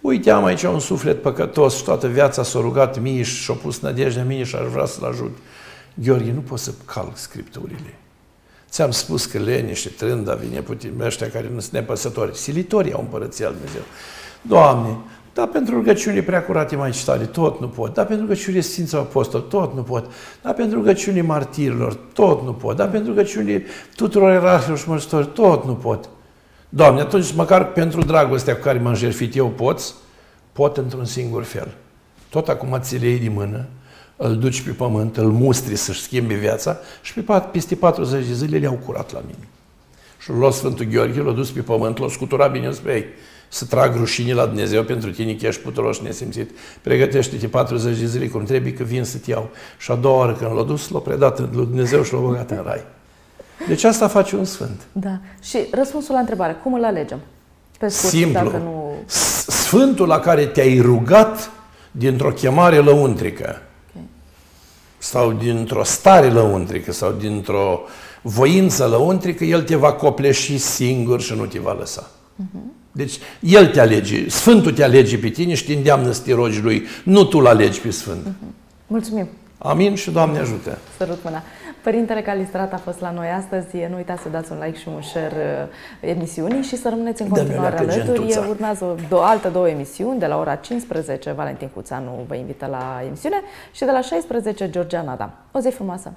Uite, am aici un suflet păcătos și toată viața s-a rugat mie și și-a pus nădejdea mie și aș vrea să-l ajut. Gheorghe, nu pot să calc scripturile. Ți-am spus că și trânda, vine putin, ăștia care nu sunt nepăsători. Silitorii au împărăția Lui Dumnezeu. Doamne, dar pentru rugăciunii prea curate mai citare, tot nu pot. Dar pentru rugăciunii Sfinților Apostol, tot nu pot. Dar pentru rugăciunii martirilor, tot nu pot. Dar pentru rugăciunii tuturor erarhilor și mărțitori, tot nu pot. Doamne, atunci măcar pentru dragostea cu care m-am jertfit eu poți, pot într-un singur fel. Tot acum ți le iei din mână, îl duci pe pământ, îl mustri să-și schimbe viața și pe, peste 40 de zile le-au curat la mine. Și l-a luat Sfântul Gheorghe, l-a dus pe pământ, l-a scuturat bine spre ei. Să trag rușinii la Dumnezeu pentru tine, că ești puturoș nesimțit. Pregătește-te 40 de zile cum trebuie, că vin să te iau. Și a doua oară când l-a dus, l-a predat lui Dumnezeu și l-a băgat în rai. Deci asta face un sfânt. Da. Și răspunsul la întrebare, cum îl alegem? Pe scurt, Simplu. Dacă nu... Sfântul la care te-ai rugat dintr-o chemare lăuntrică okay. sau dintr-o stare lăuntrică sau dintr-o voință lăuntrică, el te va copleși singur și nu te va lăsa. Uh-huh. Deci el te alege, Sfântul te alege pe tine și te îndeamnă să te rogi lui, nu tu l-alegi pe Sfânt. Uh-huh. Mulțumim! Amin și Doamne ajută! Sărut mâna! Părintele Calistrat a fost la noi astăzi. Nu uitați să dați un like și un share uh, emisiunii și să rămâneți în continuare alături. Gentuța. Urmează două, alte două emisiuni. De la ora 15, Valentin Cuțanu vă invită la emisiune și de la 16, Georgiana Adam. O zi frumoasă!